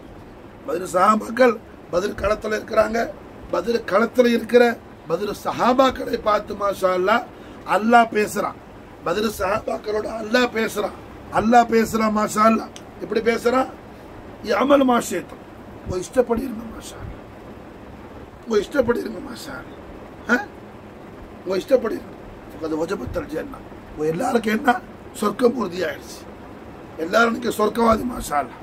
பதில் சஹாபாக்கள் பதில் களத்தில் இருக்கிறாங்க. பதில் களத்தில் இருக்கிற பதில் சஹாபாக்களை பார்த்து மாஷா அல்லா அல்லாஹ் பேசுறான். பதில் சஹாபாக்களோட அல்லாஹ் பேசுறான். அல்லாஹ் பேசுகிறான் மாஷா அல்லா எப்படி பேசுறான்? அமல் மாஷேத்தம் உன் இஷ்டப்படி இருங்க மாஷா உன் இஷ்டப்படி இருங்க மாஷா உன் இஷ்டப்படி இருங்க. அது ஒஜபத்தல் என்ன உன் எல்லாருக்கும் என்ன? சொர்க்கம் உறுதியாயிடுச்சு. எல்லாரும் எனக்கு சொர்க்கவாதி மாஷா அல்லா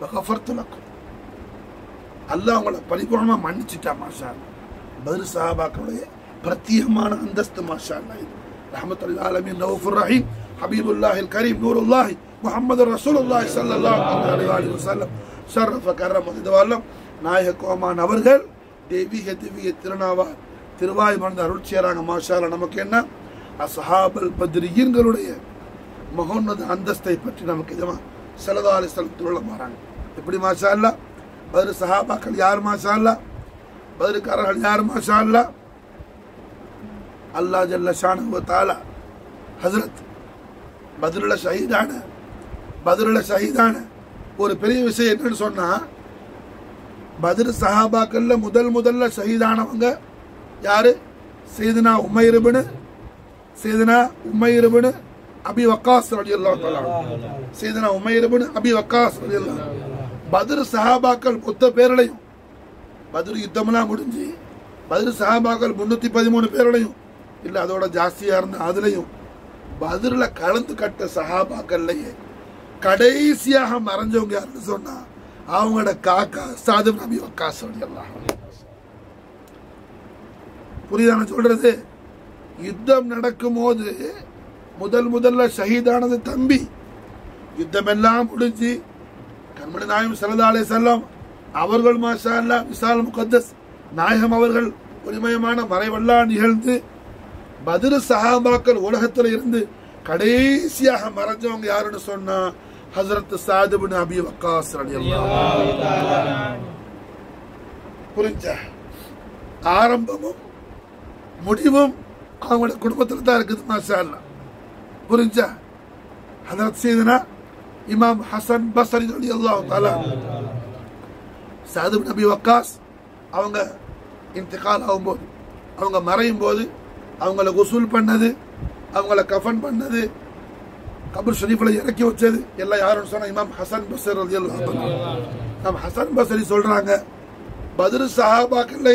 பகஃபர்த்து அல்லாஹ் அவங்கள பரிபூர்ணமாக மன்னிச்சுட்டா மாஷா பதில் சஹாபாக்களுடைய பிரத்யேகமான அந்தஸ்து மாஷா அல்லா இது. ரஹமத்துல் ஆலமீன் ரவுஃபுர் ரஹீம் ஹபீபுல்லாஹில் கரீம் நூருல்லாஹி முகமது ரசூலுல்லாஹி சல்லல்லாஹு அலைஹி வஸல்லம். ஷர்ரஃப கர்ரம இதுவல்லம் நாயக கோமான் அவர்கள் தெய்வீக திவ்ய திருநாவா திருவாய் மறந்து அருள் செய்கிறாங்க மாஷால நமக்கு என்ன? அசஹாபல் பத்ரியன்களுடைய மகோன்னத அந்தஸ்தை பற்றி நமக்கு இதுவாக செலதாலி ஸ்தலத்தில் மாறாங்க எப்படி மாஷா இல்லை பதில் சஹாபாக்கள் யார் மாஷா அல்லா பதிலுக்காரர்கள் யார் மாஷா அல்லா அல்லா ஜல்ல ஷானு தாலா ஹசரத் பதிலுள்ள ஷஹீதான பதிலுள்ள ஷஹீதான ஒரு பெரிய விஷயம் என்னன்னு சொன்னா பதில் சஹாபாக்கள்ல முதல் முதல்ல ஷஹீதானவங்க யாரு? செய்தனா உமைருபுன்னு செய்தனா உமைருபுன்னு அபி வக்காஸ் ரலியல்லாஹு தஆலா செய்தனா உமைருபுன்னு அபி வக்காஸ் ரலியல்லாஹு பத்ர் சஹாபாக்கள் மொத்த பேரலையும் பத்ர் யுத்தம்லாம் முடிஞ்சு பத்ர் சஹாபாக்கள் முன்னூத்தி பதிமூணு பேரலையும் இல்லை அதோட ஜாஸ்தியாக இருந்த அதுலேயும் பத்ர்ல கலந்து கட்ட சஹாபாக்கள்லயே கடைசியாக மறைஞ்சவங்க யாருன்னு சொன்னா அவங்களோட காக்கா சாது நபி வக்காஸ் ரலியல்லாஹு புரியுதான புரியுதா நான் சொல்றது? யுத்தம் நடக்கும் போது முதல் முதல்ல ஷஹீதானது தம்பி யுத்தம் எல்லாம் முடிஞ்சு கண்மணி நாயம் சல்லா செல்லம் அவர்கள் மாஷா அல்லா விசால் முகத்தஸ் நாயகம் அவர்கள் ஒளிமயமான மறைவெல்லாம் நிகழ்ந்து பதிரு சஹாபாக்கள் உலகத்தில் இருந்து கடைசியாக மறைஞ்சவங்க யாருன்னு சொன்னா ஹசரத் சாதுபின் அபி வக்காஸ் புரிஞ்ச? ஆரம்பமும் முடிவும் அவங்களோட குடும்பத்தில் தான் இருக்குது மாஷா அல்லா புரிஞ்சா? ஹசரத் சீதனா இமாம் ஹசன் பசரி அலி அல்லாஹ் தாலா சாது நபி வக்காஸ் அவங்க இன்திகால் ஆகும்போது அவங்க மறையும் போது அவங்கள குசூல் பண்ணது அவங்கள கஃபன் பண்ணது கபூர் ஷரீஃபில் இறக்கி வச்சது எல்லாம் யாரும் சொன்னால் இமாம் ஹசன் பசர் அலி தஆலா நம்ம ஹசன் பசரி சொல்கிறாங்க பதில் சஹாபாக்கள்ல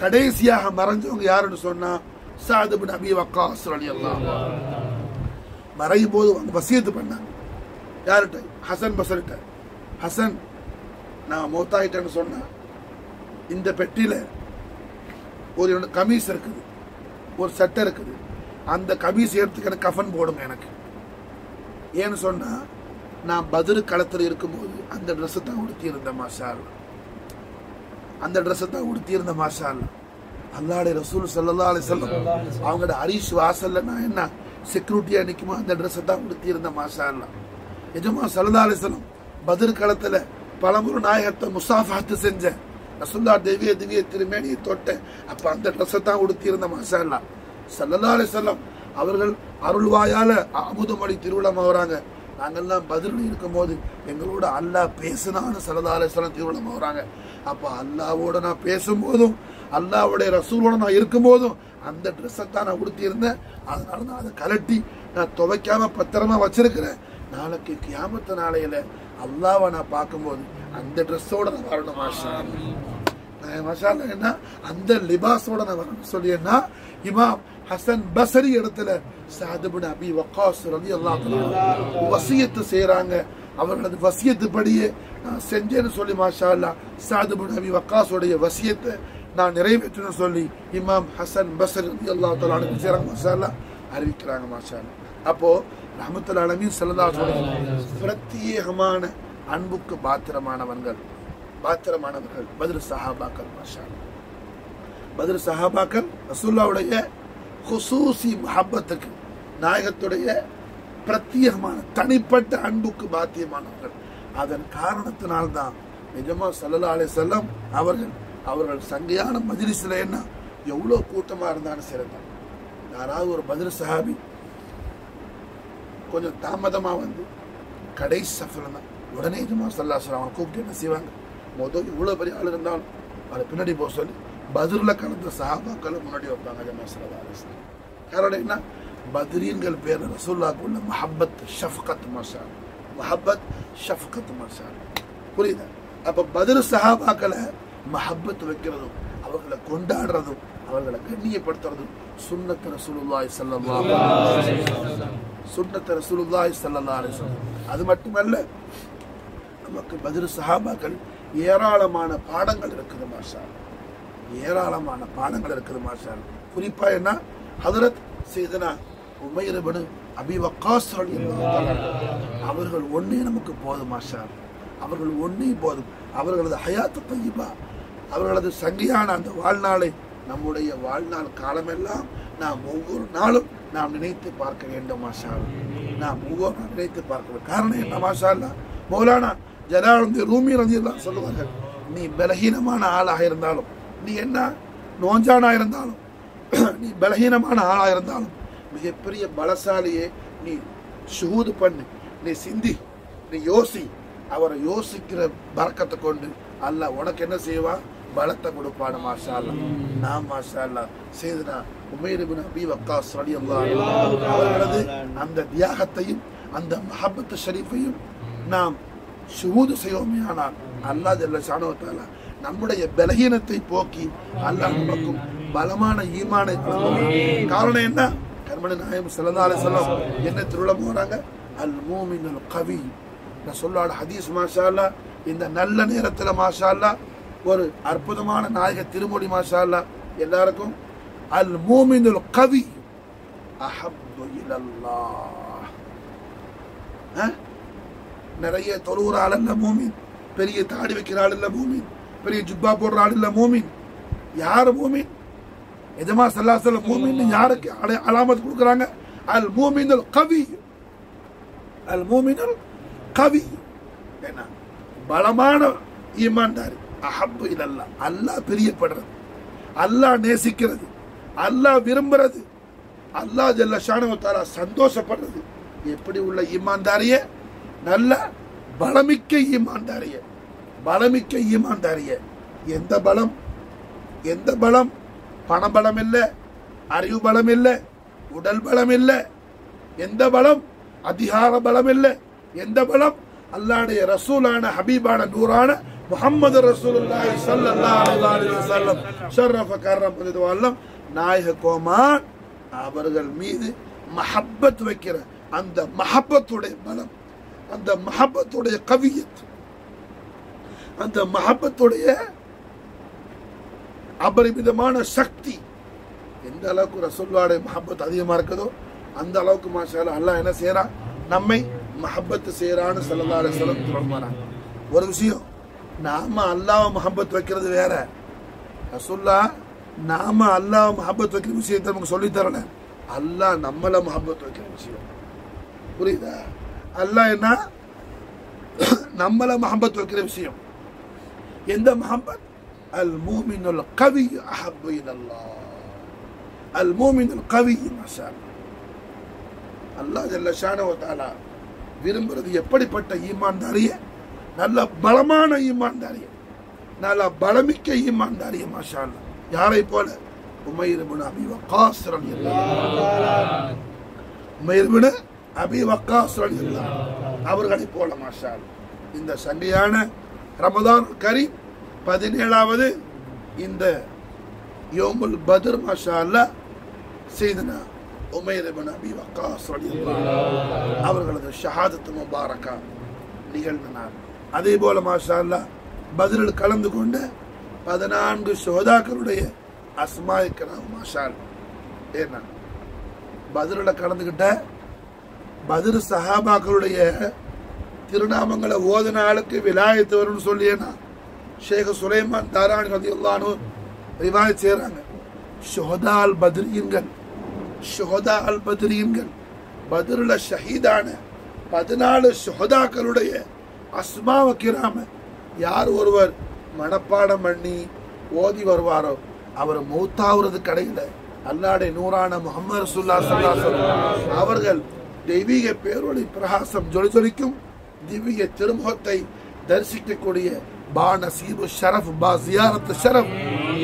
கடைசியாக மறைஞ்சவங்க யாருன்னு சொன்னால் சாது நபி அபி வக்காஸ் ரலியல்லாஹு மறையும் போது அவங்க வசியத்து பண்ணாங்க யார்கிட்ட ஹசன் பசர்கிட்ட ஹசன் நான் மௌத்தாயிட்டேன்னு சொன்னா இந்த பெட்டியில ஒரு ரெண்டு கமீஸ் இருக்குது ஒரு சட்டை இருக்குது அந்த கமீஸ் எடுத்துக்கிற கஃன் போடுங்க எனக்கு ஏன்னு சொன்னா நான் பதிரு களத்தில் இருக்கும்போது அந்த ட்ரெஸ்ஸை தான் உடுத்தி இருந்தேன் மாஷா அல்லாஹ். அந்த ட்ரெஸ்ஸை தான் உடுத்தி இருந்த மாஷா அல்லாஹ். அல்லாஹ்வுடைய ரசூல் அலைஹி வஸல்லம் அவங்களோட அரிஷ் வாசல்ல நான் என்ன செக்யூரிட்டியா நிக்குமோ அந்த ட்ரெஸ்ஸை தான் உடுத்தி இருந்த மாஷா அல்லாஹ். எஜமா ஸல்லல்லாஹு அலைஹி வஸல்லம் பதிர் பலமுறை நாயகத்தை முசாஃபாத்து செஞ்சேன். ரசுல்லா தேவிய திவ்ய திருமேனியை தொட்டேன். அப்ப அந்த ட்ரெஸ்ஸை தான் உடுத்தியிருந்த மசாலா மாஷா அல்லாஹ். அவர்கள் அருள்வாயால அமுதமொழி திருவிழம் ஆகுறாங்க நாங்கெல்லாம் பதில் இருக்கும்போது எங்களோட அல்லாஹ் பேசினான்னு ஸல்லல்லாஹு அலைஹி திருவிழம் ஆகுறாங்க அப்போ அல்லாவோட நான் பேசும்போதும் அல்லாவுடைய ரசூலோட நான் இருக்கும்போதும் அந்த ட்ரெஸ்ஸை தான் நான் உடுத்தியிருந்தேன். அதனால நான் அதை கலட்டி நான் துவைக்காம பத்திரமா வச்சிருக்கிறேன். நாளைக்கு கியாமத்து நாளையில அல்லாவை நான் பார்க்கும்போது அந்த ட்ரெஸ்ஸோட நான் வரணும் மாஷா அல்லாஹ். மாஷா என்ன? அந்த லிபாஸோட நான் வரணும் சொல்லியேன்னா இமாம் ஹசன் பசரி இடத்துல சாதுபின் அபி வக்காஸ் ரலி அல்லாஹ் வசியத்து செய்கிறாங்க அவர்களது வசியத்து படியே நான் செஞ்சேன்னு சொல்லி மாஷா அல்லா சாதுபின் அபி வக்காஸோடைய வசியத்தை நான் நிறைவேற்றணும்னு சொல்லி இமாம் ஹசன் பசரி ரலி அல்லாஹ் தஆலா அனுப்பி அறிவிக்கிறாங்க மாஷா அல்லா ரஹமத்துல் அலமீன் ஸல்லல்லாஹு பிரத்யேகமான அன்புக்கு பாத்திரமானவர்கள் பாத்திரமானவர்கள் பதில் சஹாபாக்கள் மாஷா. பதில் சஹாபாக்கள் ரசூல்லாவுடைய ஹுசூசி மஹப்பத்துக்கு நாயகத்துடைய பிரத்யேகமான தனிப்பட்ட அன்புக்கு பாத்தியமானவர்கள். அதன் காரணத்தினால்தான் நிஜமா சல்லல்லா அலைஹி வஸல்லம் அவர்கள் அவர்கள் சங்கையான மஜ்லிஸ்ல என்ன எவ்வளவு கூட்டமா இருந்தாலும் சரிதான் யாராவது ஒரு பதில் சஹாபி கொஞ்சம் தாமதமாக வந்து கடைசி சஃபலம் தான் உடனே இது சல்லா அவனை கூப்பிட்டு என்ன செய்வாங்க? முதல் இவ்வளோ பெரிய ஆள் இருந்தாலும் அதை பின்னாடி போக சொல்லி பதிரில் கலந்த சஹாபாக்களை முன்னாடி வைப்பாங்க ஜமா சல்லா அலிஸ்லாம் காரணம் என்ன? பத்ரீன்கள் பேர் ரசூல்லாக்குள்ள மஹபத் ஷஃப்கத் மஷா மஹபத் ஷஃப்கத் மஷா புரியுதா? அப்போ பதில் சஹாபாக்களை மஹபத் வைக்கிறதும் அவர்களை கொண்டாடுறதும் அவர்களை கண்ணியப்படுத்துறதும் சுன்னத் ரசூலுல்லாஹி ஸல்லல்லாஹு சுண்ணத்தை ரசூலுல்லாஹி ஸல்லல்லாஹு அலைஹி வஸல்லம். அது மட்டுமல்ல நமக்கு பதில் சஹாபாக்கள் ஏராளமான பாடங்கள் இருக்குது மாஷா ஏராளமான பாடங்கள் இருக்குது மாஷா குறிப்பா என்ன? ஹதரத் செய்தனா உமையரபனு அபி வக்காஸ் அவர்கள் ஒன்றே நமக்கு போதும் மாஷா அவர்கள் ஒன்றே போதும். அவர்களது ஹயாத்து பையபா அவர்களது சங்கியான அந்த வாழ்நாளை நம்முடைய வாழ்நாள் காலமெல்லாம் நாம் ஒவ்வொரு நாளும் நாம் நினைத்து பார்க்க வேண்டும் மாஷா நாம் ஒவ்வொரு நாள் நினைத்து பார்க்க காரணம் என்ன மாஷா அல்லா மௌலானா ஜலாலுந்தி ரூமி ரந்தியெல்லாம் சொல்லுவார்கள் நீ பலகீனமான ஆளாக இருந்தாலும் நீ என்ன நோஞ்சானா இருந்தாலும் நீ பலகீனமான ஆளாக இருந்தாலும் மிகப்பெரிய பலசாலியே நீ சுகூது பண்ணு நீ சிந்தி நீ யோசி அவரை யோசிக்கிற பறக்கத்தை கொண்டு அல்ல உனக்கு என்ன செய்வான் பலத்தை கொடுப்பான மாஷா அல்லா நான் மாஷா அல்லா செய்துனா உமேர் இப்னு அபி வக்காஸ் ரலியல்லாஹு அன்ஹு அவர்களது அந்த தியாகத்தையும் அந்த மஹப்பத்து ஷரீஃபையும் நாம் ஷுஹூது செய்வோமே ஆனால் அல்லாஹ் ஜல்ல தஆலா நம்முடைய பலகீனத்தை போக்கி அல்லாஹ் நமக்கும் பலமான ஈமானை. காரணம் என்ன? கர்மணி நாயம் அலைஹி வஸல்லம் என்ன திருவிழா போறாங்க? அல் மூமினுல் கவி ரசூலுல்லாஹ் ஹதீஸ் மாஷா இந்த நல்ல நேரத்துல மாஷா ஒரு அற்புதமான நாயக திருமொழி மாஷா அல்லாஹ் எல்லாருக்கும் அல் القوي கவி அஹப்பு الله. ஆ? நிறைய தொழுகிற ஆள் இல்ல மூமின். பெரிய தாடி வைக்கிற ஆள் இல்ல மூமின். பெரிய ஜுப்பா போடுற ஆள் இல்ல மூமின். யார் மூமின்? எஜமா சல்லாசல மூமின் யாருக்கு அலாமத் கொடுக்குறாங்க? அல் மூமினுல் கவி. அல் மூமினுல் கவி. என்ன பலமான ஈமான்தாரி அஹப்பு இல்லல்லா அல்லாஹ் பிரியப்படுறது. அல்லாஹ் நேசிக்கிறது. அல்லாஹ் விரும்புறது. அல்லாஹ் ஜல்ல ஷானு சந்தோஷப்படுறது. எப்படி உள்ள ஈமான்தாரிய? நல்ல பலமிக்க ஈமான்தாரிய. பலமிக்க ஈமான்தாரிய. எந்த பலம்? எந்த பலம்? பண பலம் இல்லை அறிவு பலம் இல்லை உடல் பலம் இல்லை. எந்த பலம்? அதிகார பலம் இல்லை. எந்த பலம்? அல்லாடைய ரசூலான ஹபீபான நூறான முகமது ரசூலுல்லாஹி ஸல்லல்லாஹு அலைஹி வஸல்லம். ஷர்ரஃப கர்ரம் வல்லம். நாயக கோமான் அவர்கள் மீது மஹப்பத் வைக்கிற அந்த மஹப்பத்துடைய பலம் அந்த மஹப்பத்துடைய கவியத் அந்த மஹப்பத்துடைய அபரிமிதமான சக்தி. எந்த அளவுக்கு ரசோல்லாடைய மஹப்பத் அதிகமா இருக்குதோ அந்த அளவுக்கு மாஷால அல்லாஹ் என்ன செய்யறான் நம்மை மஹப்பத்து செய்யறான்னு சொல்லலாட சொல்ல வஸல்லம் ஒரு விஷயம் நாம அல்லாஹ் மஹப்பத் வைக்கிறது வேற. ரசுல்லா நாம அல்லாஹ் மஹபத் வைக்கிற விஷயத்தை நமக்கு சொல்லித்தரல தரல. அல்லாஹ் நம்மள மஹபத் வைக்கிற விஷயம். புரியுதா? அல்லாஹ் என்ன? நம்மள மஹபத் வைக்கிற விஷயம். எந்த மஹபத் அல் மூமின் கவி அஹபு இலல்லாஹ். அல் மூமின் கவி மாஷா அல்லாஹ் ஜல்ல ஷானவத்தாலா விரும்புறது எப்படிப்பட்ட ஈமான்தாரிய நல்ல பலமான ஈமான்தாரிய நல்ல பலமிக்க ஈமான்தாரிய மாஷா அல்லா யாரை போல? உமைர் அபி வக்காஸ் ரலியல்லாஹு உமைர் அபி வக்காஸ் ரலியல்லாஹு அவர்களை போல மாஷா இந்த சண்டையான ரமதான் கரி பதினேழாவது இந்த யோமுல் பத்ர் மாஷா அல்லாஹ் செய்தனா உமைர் அபி வக்காஸ் ரலியல்லாஹு அவர்களது ஷஹாதத்து முபாரக்கா நிகழ்ந்தனார் அதே போல மாஷா அல்லாஹ் பதிலில் கலந்து கொண்டு பதினான்கு சோதாக்களுடைய அஸ்மாய்க்கிறான் மாஷா ஏன்னா பதிலில் கலந்துகிட்ட பதில் சஹாபாக்களுடைய திருநாமங்களை ஓதின ஆளுக்கு விலாயத்து வரும்னு சொல்லியேனா ஷேக சுலைமான் தாராணி ரதியுல்லானு ரிவாய் செய்கிறாங்க ஷுஹதால் பத்ரியன்கள் அல் பத்ரியன்கள் பதிலில் ஷஹீதான பதினாலு ஷுஹதாக்களுடைய அஸ்மாவ கிராம யார் ஒருவர் மனப்பாடம் பண்ணி ஓதி வருவாரோ? அவர் மௌத்தாவுறது கடையில் அல்லாடைய நூறான முகமது ரசுல்லா ஸல்லல்லாஹு அவர்கள் தெய்வீக பேரொளி பிரகாசம் ஜொலி ஜொலிக்கும் திவ்ய திருமுகத்தை தரிசிக்கக்கூடிய பா நசீபு ஷரஃப் பா ஜியாரத் ஷரஃப்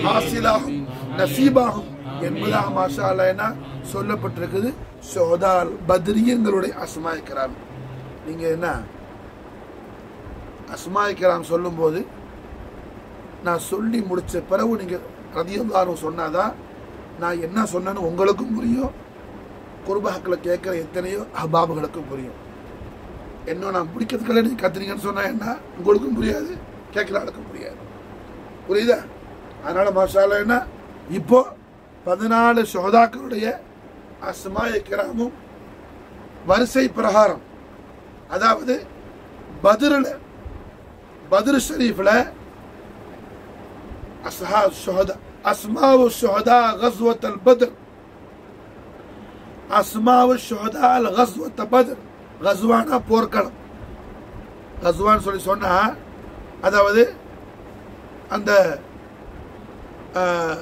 ஹாசிலாகும் நசீபாகும் என்பதாக மாஷா அல்லா சொல்லப்பட்டிருக்குது. சோதால் பத்ரியங்களுடைய அஸ்மாய் கிராம். நீங்க என்ன? அஸ்மாய் கிராம் சொல்லும்போது நான் சொல்லி முடித்த பிறகு நீங்கள் ரதியல்லாரும் சொன்னாதான் நான் என்ன சொன்னேன்னு உங்களுக்கும் புரியும். குருபாக்களை கேட்குற எத்தனையோ அபாபுகளுக்கும் புரியும். என்ன நான் பிடிக்கிறதுக்குள்ள நீங்கள் கத்துறீங்கன்னு சொன்னால் என்ன? உங்களுக்கும் புரியாது கேட்குற ஆளுக்கும் புரியாது. புரியுதா? அதனால் மாஷால என்ன? இப்போ பதினாலு சோதாக்களுடைய அஸ்மாய கிராமும் வரிசை பிரகாரம். அதாவது பதிரில் பதிர் ஷரீஃபில் أصحاب الشهداء أسماء الشهداء غزوة البدر أسماء الشهداء الغزوة بدر غزوانا போர்க்களம் கஸ்வான்னு சொல்லி சொன்னா அதாவது அந்த ஆஹ்,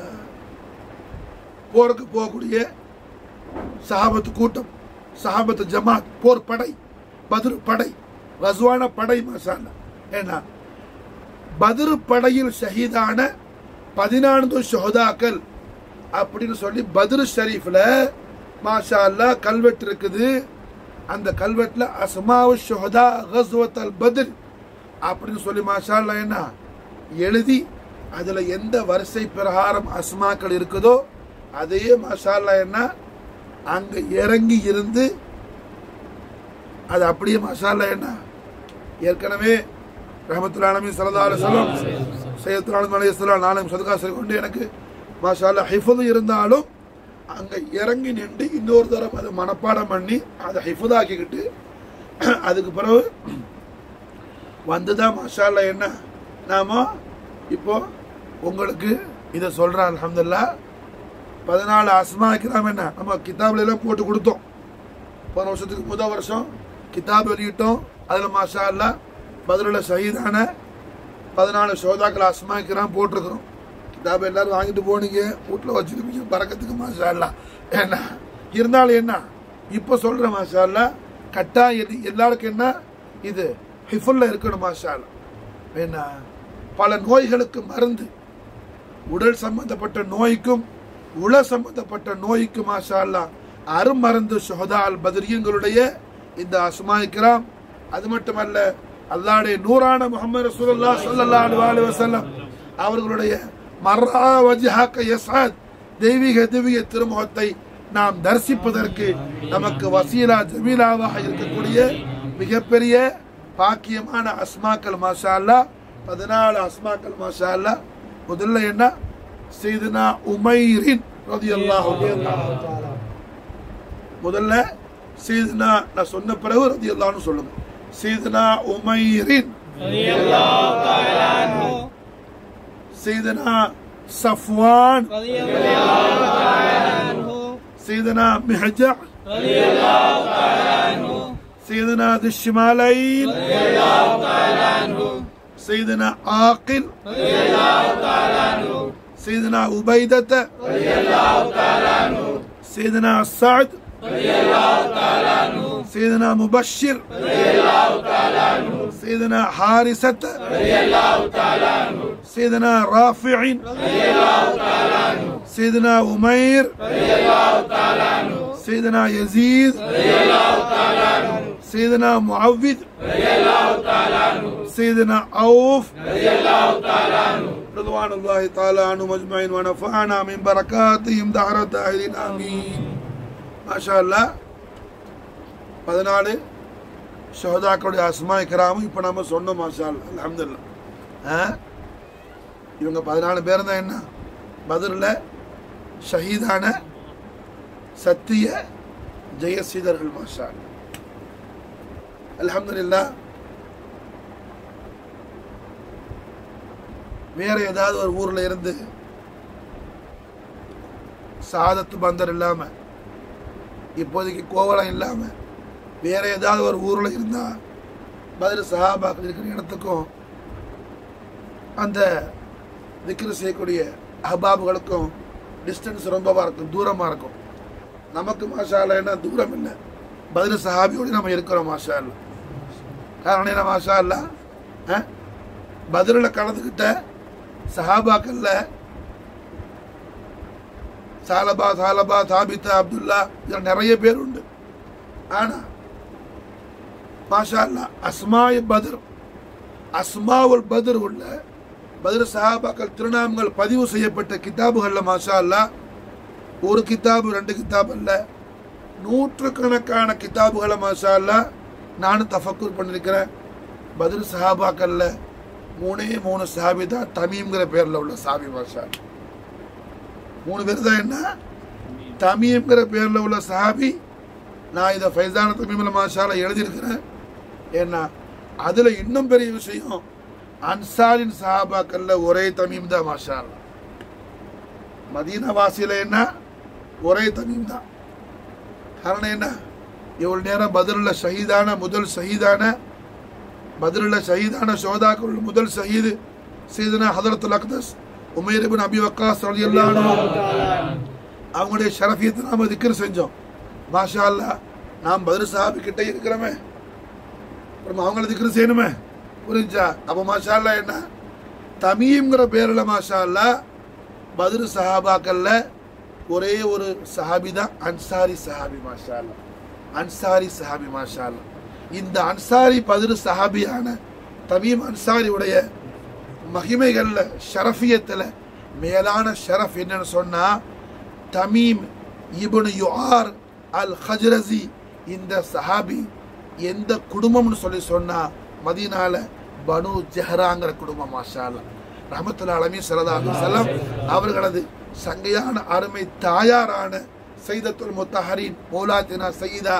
போருக்கு போகக்கூடிய சஹாபத்து கூட்டம் சஹாபத்து ஜமாத் போர் படை பதிரு படை கஸ்வான படை மசாலா ஏன்னா பதிரு படையில் ஷஹீதான பதினான்கு ஷஹதாக்கள் அப்படின்னு சொல்லி பத்ரு ஷரீஃபில் மாஷா கல்வெட்டு இருக்குது. அந்த கல்வெட்டில் அஸ்மாவு ஷோதா கஸ்வத் அல் பத்ர் அப்படின்னு சொல்லி மாஷா அல்லாஹ் என்ன? எழுதி அதில் எந்த வரிசை பிரகாரம் அஸ்மாக்கள் இருக்குதோ அதே மாஷா என்ன? அங்கே இறங்கி இருந்து அது அப்படியே மாஷா அல்லாஹ் என்ன? ஏற்கனவே ரஹமத்துல் ஆலமி அலுவலம் சையத்துல் ஆலம் அலையாம் நாளையும் சதுகா சொல்லி கொண்டு எனக்கு மாஷால ஹிஃபது இருந்தாலும் அங்கே இறங்கி நின்று இன்னொரு தரம் அதை மனப்பாடம் பண்ணி அதை ஹிஃபுதாக்கிக்கிட்டு அதுக்கு பிறகு வந்துதான் மாஷா என்ன நாம இப்போ உங்களுக்கு இதை சொல்கிறேன் அலமதுல்லா பதினாலு அஸ்மா என்ன நம்ம கிதாப்ல போட்டு கொடுத்தோம். போன வருஷத்துக்கு முதல் வருஷம் கிதாப் வெளியிட்டோம். அதில் மாஷா அல்லா பதிலில் சகிதான பதினாலு சோதாக்கள் அஸ்மா போட்டிருக்கிறோம். கிதாப் எல்லாரும் வாங்கிட்டு போனீங்க. வீட்டில் வச்சுருப்பீங்க பறக்கத்துக்கு மாஷா ஏன்னா இருந்தாலும் என்ன? இப்போ சொல்கிற மாஷா அல்லா கட்டாயம் எல்லாருக்கும் என்ன? இது ஹிஃபுல்ல இருக்கணும் மாஷா ஏன்னா பல நோய்களுக்கு மருந்து உடல் சம்பந்தப்பட்ட நோய்க்கும் உள சம்பந்தப்பட்ட நோய்க்கு மாஷா அருமருந்து ஷுஹதா அல் இந்த அஸ்மாயிக்கிறாம் அது மட்டுமல்ல அல்லாடைய நூறான முகமது ரசூல்லா ஸல்லல்லாஹு அலைஹி அவர்களுடைய மர்ரா வஜ்ஹக யஸ்அத் தெய்வீக திவ்ய திருமுகத்தை நாம் தரிசிப்பதற்கு நமக்கு வசீலா ஜமீலாவாக இருக்கக்கூடிய மிகப்பெரிய பாக்கியமான அஸ்மாக்கள் மாஷா அல்லாஹ் பதினாலு அஸ்மாக்கள் மாஷா அல்லா முதல்ல என்ன? சீதுனா உமைரின் முதல்ல சீதுனா நான் சொன்ன பிறகு ரதியல்லான்னு சொல்லுங்க. سيدنا عمير رضي الله تعالى عنه. سيدنا صفوان. رضي الله تعالى عنه. سيدنا مهجع. رضي الله تعالى عنه. سيدنا ذي الشمالين. رضي الله تعالى عنه. سيدنا عاقل. رضي الله تعالى عنه. سيدنا عبيدة. رضي الله تعالى عنه. سيدنا سعد. رضي الله تعالى عنه. سيدنا مبشر رضي الله تعالى عنه سيدنا حارسة رضي الله تعالى عنه سيدنا رافع رضي الله تعالى عنه سيدنا أمير رضي الله تعالى عنه سيدنا يزيد رضي الله تعالى عنه سيدنا معوذ رضي الله تعالى عنه سيدنا عوف رضي الله تعالى عنه رضوان الله تعالى عنهم أجمعين ونفعنا من بركاتهم دهر الدائرين آمين. ما شاء الله. பதினாலு ஷஹதாக்களுடைய அஸ்மாய் கிராமம் இப்போ நம்ம சொன்னோம் மாஷால் அலமதுல்லா இவங்க பதினாலு பேர் தான் என்ன? பதிலில் ஷஹீதான சத்திய ஜெயசீதர்கள் மாஷால் அலமதுல்லா வேற ஏதாவது ஒரு ஊர்ல இருந்து சாதத்து பந்தர் இல்லாம இப்போதைக்கு கோவலம் இல்லாமல் வேற ஏதாவது ஒரு ஊர்ல இருந்தால் பதில் சஹாபாக்கள் இருக்கிற இடத்துக்கும் அந்த விக்கிரி செய்யக்கூடிய அஹபாபுகளுக்கும் டிஸ்டன்ஸ் ரொம்பவா இருக்கும் தூரமா இருக்கும். நமக்கு மாஷா என்ன தூரம் இல்லை பதில் சஹாபியோடு நம்ம இருக்கிறோம் மாஷா இல்லை காரணம் என்ன மாஷா அல்லா பதிலில் கலந்துக்கிட்ட சஹாபாக்கள்ல சாலபா சாலபா சாபித்தா அப்துல்லா இதில் நிறைய பேர் உண்டு. ஆனால் மாஷா அல்லா அஸ்மாய் பத்ர். அஸ்மாவுல் பத்ர் உள்ள பத்ர் சஹாபாக்கள் திருநாமங்கள் பதிவு செய்யப்பட்ட கிதாபுகளில் மாஷா அல்லா ஒரு கிதாபு ரெண்டு கிதாப் அல்ல. நூற்றுக்கணக்கான கிதாபுகளை மாஷா அல்லா நானும் தஃபக்கூர் பண்ணியிருக்கிறேன் பதில் சஹாபாக்கல்ல மூணே மூணு சாபி தான் தமீம்ங்கிற பேரில் உள்ள சாபி மாஷா மூணு பேர் தான் என்ன? தமீம்ங்கிற பேரில் உள்ள சாபி நான் இதை ஃபைசான தமீமில் மாஷால எழுதியிருக்கிறேன். ஏன்னா அதுல இன்னும் பெரிய விஷயம் அன்சாரின் சஹாபாக்கள்ல ஒரே தமீம் தான் மாஷா அல்லா. மதீனா வாசியில என்ன? ஒரே தமீம் தான். காரணம் என்ன? இவ்வளவு நேரம் பதிலில் ஷஹீதான முதல் ஷஹீதான பதிலில் ஷஹீதான சோதாக்கள் முதல் ஷஹீது சீதனா ஹதரத் அக்தஸ் உமேர் அபி வக்காஸ் அவங்களுடைய ஷரஃபியத்தை நாம திக்ர் செஞ்சோம். மாஷா அல்லா நாம் பதில் சஹாபி இருக்கிறோமே. அப்புறம் அவங்கள திக்ர் செய்யணுமே புரிஞ்சா? அப்போ மாஷா அல்லாஹ் என்ன? தமீம்ங்கிற பேரில் மாஷா அல்லாஹ் பதிரு சஹாபாக்கள்ல ஒரே ஒரு சஹாபி தான் அன்சாரி சஹாபி மாஷா அல்லாஹ் அன்சாரி சஹாபி மாஷா அல்லாஹ் இந்த அன்சாரி பதிரு சஹாபியான தமீம் அன்சாரி உடைய மகிமைகள்ல ஷரஃபியத்தில் மேலான ஷரஃப் என்னன்னு சொன்னா தமீம் இபுன் யுஆர் அல் ஹஜ்ரஸி இந்த சஹாபி எந்த குடும்பம்னு சொல்லி சொன்னா மதீனால பனு ஜெஹராங்கிற குடும்பம் மாஷா அல்லாஹ் அலமி சல்லா செல்லம் அவர்களது சங்கையான அருமை தாயாரான சைதத்துல் முத்தஹரின் மோலாத்தினா சையீதா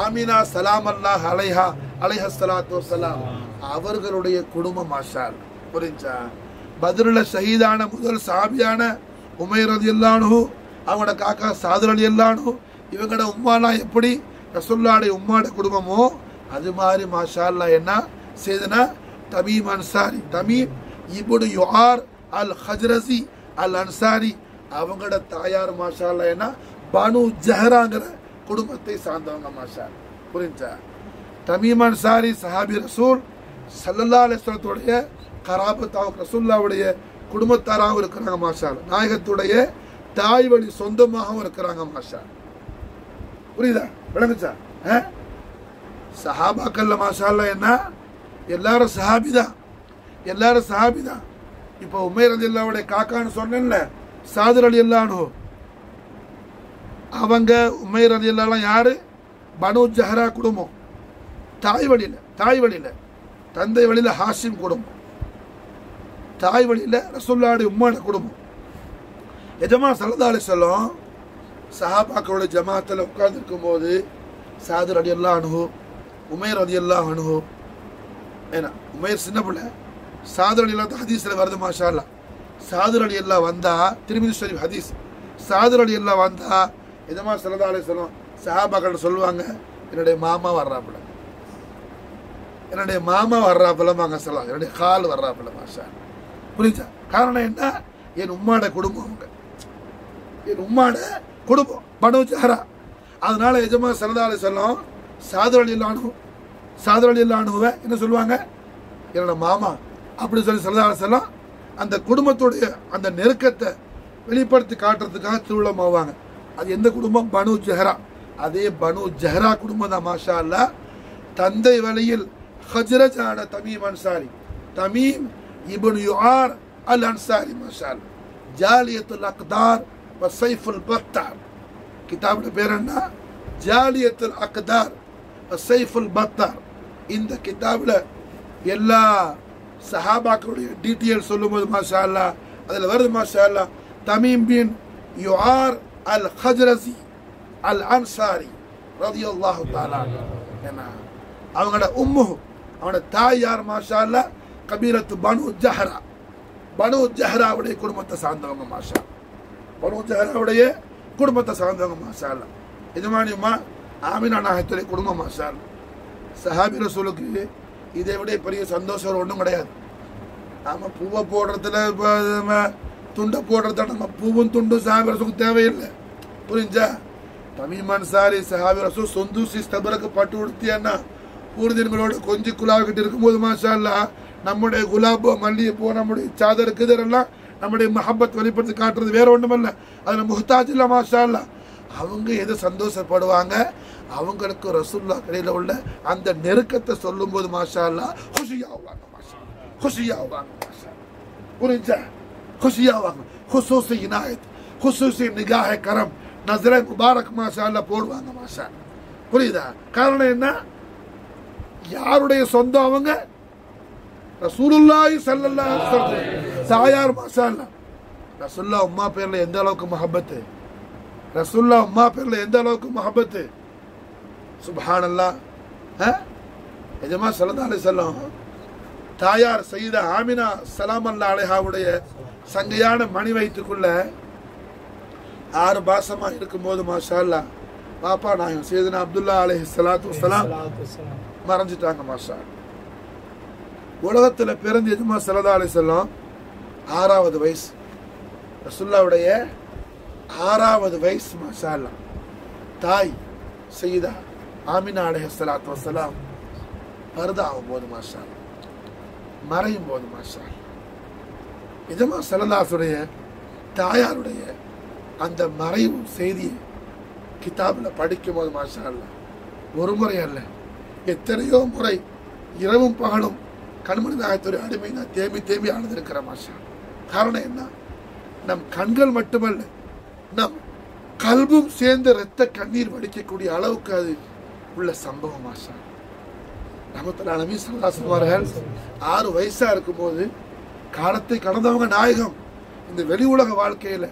ஆமினா சலாம் அல்லாஹ் அலைஹா அலைஹ ஸலாத்து சலாம் அவர்களுடைய குடும்பம் மாஷால் புரிஞ்சா? பத்ருல ஷஹீதான முதல் சாபியான உமைர் எல்லானு அவங்களோட காக்கா சாதுரல் எல்லானு இவங்களோட உம்மாலாம் எப்படி ரசுல்லாடைய உம்மாட குடும்பமோ அது மாதிரி மாஷால்லா என்ன செய்தனா தமீம் அன்சாரி தமீம் இபுடு யுஆர் அல் ஹஜ்ரசி அல் அன்சாரி அவங்களோட தாயார் மாஷால்லா என்ன பனு ஜஹராங்கிற குடும்பத்தை சார்ந்தவங்க மாஷா புரிஞ்சா? தமீம் அன்சாரி சஹாபி ரசூல் சல்லல்லா அலிஸ்லத்துடைய கராபத்தாவும் ரசூல்லாவுடைய குடும்பத்தாராகவும் இருக்கிறாங்க மாஷா நாயகத்துடைய தாய் வழி சொந்தமாகவும் இருக்கிறாங்க மாஷா புரியுதா? விளங்குச்சா? ஆ? சஹாபாக்கள்ல மாஷா என்ன? எல்லாரும் சஹாபி தான் எல்லாரும் சஹாபி தான் இப்போ உமேர் அலி அல்லாவுடைய காக்கான்னு சொன்னேன்ல சாதர் அலி அல்லானோ அவங்க உமேர் அலி அல்லாலாம் யாரு? பனு ஜஹரா குடும்பம். தாய் வழியில தாய் வழியில தந்தை வழியில ஹாஷிம் குடும்பம். தாய் வழியில ரசுல்லாடி உம்மான குடும்பம். எஜமா சல்லா அலி சஹாபாக்களோட ஜமாத்தில் உட்கார்ந்துருக்கும் போது சாதுர் அடி எல்லாம் அணுகும் உமேர் அலி அல்லா ஏன்னா உமேர் சின்ன பிள்ளை சாதுர் அடி அல்லா ஹதீஸ்ல வருது மாஷா அல்லா சாதுர் அலி அல்லா வந்தா திருமிதி ஷரீஃப் ஹதீஸ். சாதுர் அலி அல்லா வந்தா இதமாக சிலதாலே சொல்லும் சஹாபாக்கள் சொல்லுவாங்க என்னுடைய மாமா வர்றாப்புல. என்னுடைய மாமா வர்றாப்புல வாங்க சொல்லலாம் என்னுடைய கால் வர்றாப்புல மாஷா புரிஞ்சா காரணம் என்ன? என் உம்மாட குடும்பம் அவங்க என் உம்மாட குடும்பம் பனு ஜஹரா அதனால எஜமா சரதாலை சொல்லும் சொல்லம் இல்லானு அலி இல்லானுவை என்ன சொல்லுவாங்க? என்னோட மாமா அப்படி சொல்லி சரதாலை சொல்லும் அந்த குடும்பத்துடைய அந்த நெருக்கத்தை வெளிப்படுத்தி காட்டுறதுக்காக திருவிழம் ஆவாங்க அது எந்த குடும்பம்? பனு ஜஹரா. அதே பனு ஜஹரா குடும்பம் தான் மாஷா அல்லா தந்தை வழியில் ஹஜ்ரஜான தமீம் அன்சாரி. தமீம் இபன் யுஆர் அல் அன்சாரி மாஷா அல்லா ஜாலியத்துல் அக்தார் சைஃபுல் பத்தார் கிதாபோட பேர் என்ன? ஜாலியத்துல் அக்தார் சைஃபுல் பத்தார் இந்த கிதாபில் எல்லா சஹாபாக்களுடைய டீட்டெயில் சொல்லும்போது மாஷா அல்லா அதில் வருது மாஷா அல்லா தமீம் பின் யுஆர் அல் ஹஜ்ரசி அல் அன்சாரி ரதியல்லாஹு தாலா என்ன அவங்களோட உம்மு அவனோட தாய் யார் மாஷா அல்லா கபீரத்து பனு ஜஹரா. பனு ஜஹராவுடைய குடும்பத்தை சார்ந்தவங்க மாஷா பனு குடும்பத்தை சார்ந்தவங்க மாஷா இது எஜமானியம்மா ஆமினா நாயத்துடைய குடும்பம் மாஷா சஹாபி ரசூலுக்கு இதை விட பெரிய சந்தோஷம் ஒன்றும் கிடையாது. நாம பூவை போடுறதுல இப்போ நம்ம துண்டை போடுறத நம்ம பூவும் துண்டும் சஹாபி ரசூலுக்கு தேவையில்லை. புரிஞ்சா? தமிழ்மன் சாரி சஹாபி ரசூ சொந்தூசி ஸ்தபருக்கு பட்டு உடுத்தியான்னா ஊர்தின்களோட கொஞ்சம் குலாவிக்கிட்டு இருக்கும்போது மாஷா நம்முடைய குலாபோ மல்லிகைப்பூ நம்முடைய சாதர் கிதரெல்லாம் நம்முடைய மஹப்பத் வெளிப்படுத்தி காட்டுறது வேற ஒன்றுமல்ல அதில் முஹ்தாஜ் இல்லை மாஷா அல்லா அவங்க எது சந்தோஷப்படுவாங்க? அவங்களுக்கு ரசூல்லா கடையில் உள்ள அந்த நெருக்கத்தை சொல்லும்போது மாஷா அல்லா ஹுஷியாவாங்க மாஷா ஹுஷியாவாங்க மாஷா புரிஞ்சா? குஷியாவாங்க குசூசி இனாயத் ஹுசூசி நிகாஹ கரம் நசர முபாரக் மாஷா அல்லா போடுவாங்க மாஷா புரியுதா? காரணம் என்ன? யாருடைய சொந்தம் அவங்க? ரசூலுல்லாஹி ஸல்லல்லாஹு அலைஹி வஸல்லம். தாயார் மாஷா அல்லா ரசூல்லா உம்மா பேர்ல எந்த அளவுக்கு மஹப்பத்து? ரசூல்லா உம்மா பேர்ல எந்த அளவுக்கு மஹப்பத்து? சுபஹானல்லா எஜமா சல்லா அலி சொல்லம் தாயார் சையீதா ஆமினா சலாம் அல்லா அலைஹாவுடைய சங்கையான மணி வயிற்றுக்குள்ள ஆறு மாசமா இருக்கும்போது மாஷா அல்லா பாப்பா நாயகம் சையதுனா அப்துல்லா அலைஹி ஸலாத்து வஸலாம் மறைஞ்சிட்டாங்க மாஷா உலகத்தில் பிறந்து எதுமா சலதா அலி செல்லம் ஆறாவது வயசு ரசுல்லாவுடைய ஆறாவது வயசு மசாலா தாய் செய்தா ஆமினா அலைஹி ஸலாத்து வஸலாம் பருதாகும் போது மாஷா மறையும் போது மாஷா அல்லா. சலதாசுடைய தாயாருடைய அந்த மறைவும் செய்தியை கிதாபில் படிக்கும் போது மாஷா அல்லா. ஒரு முறை அல்ல எத்தனையோ முறை இரவும் பகலும் கண்மணி நாயத்துடைய அடிமை நான் தேம்பி தேம்பி அழுதிருக்கிற மாஷா. காரணம் என்ன? நம் கண்கள் மட்டுமல்ல நம் கல்பும் சேர்ந்த இரத்த கண்ணீர் வடிக்கக்கூடிய அளவுக்கு அது உள்ள சம்பவம் ஆஷா நமத்துல அலமி சல்லாசுமார்கள் ஆறு வயசா இருக்கும்போது காலத்தை கடந்தவங்க நாயகம். இந்த வெளி உலக வாழ்க்கையில்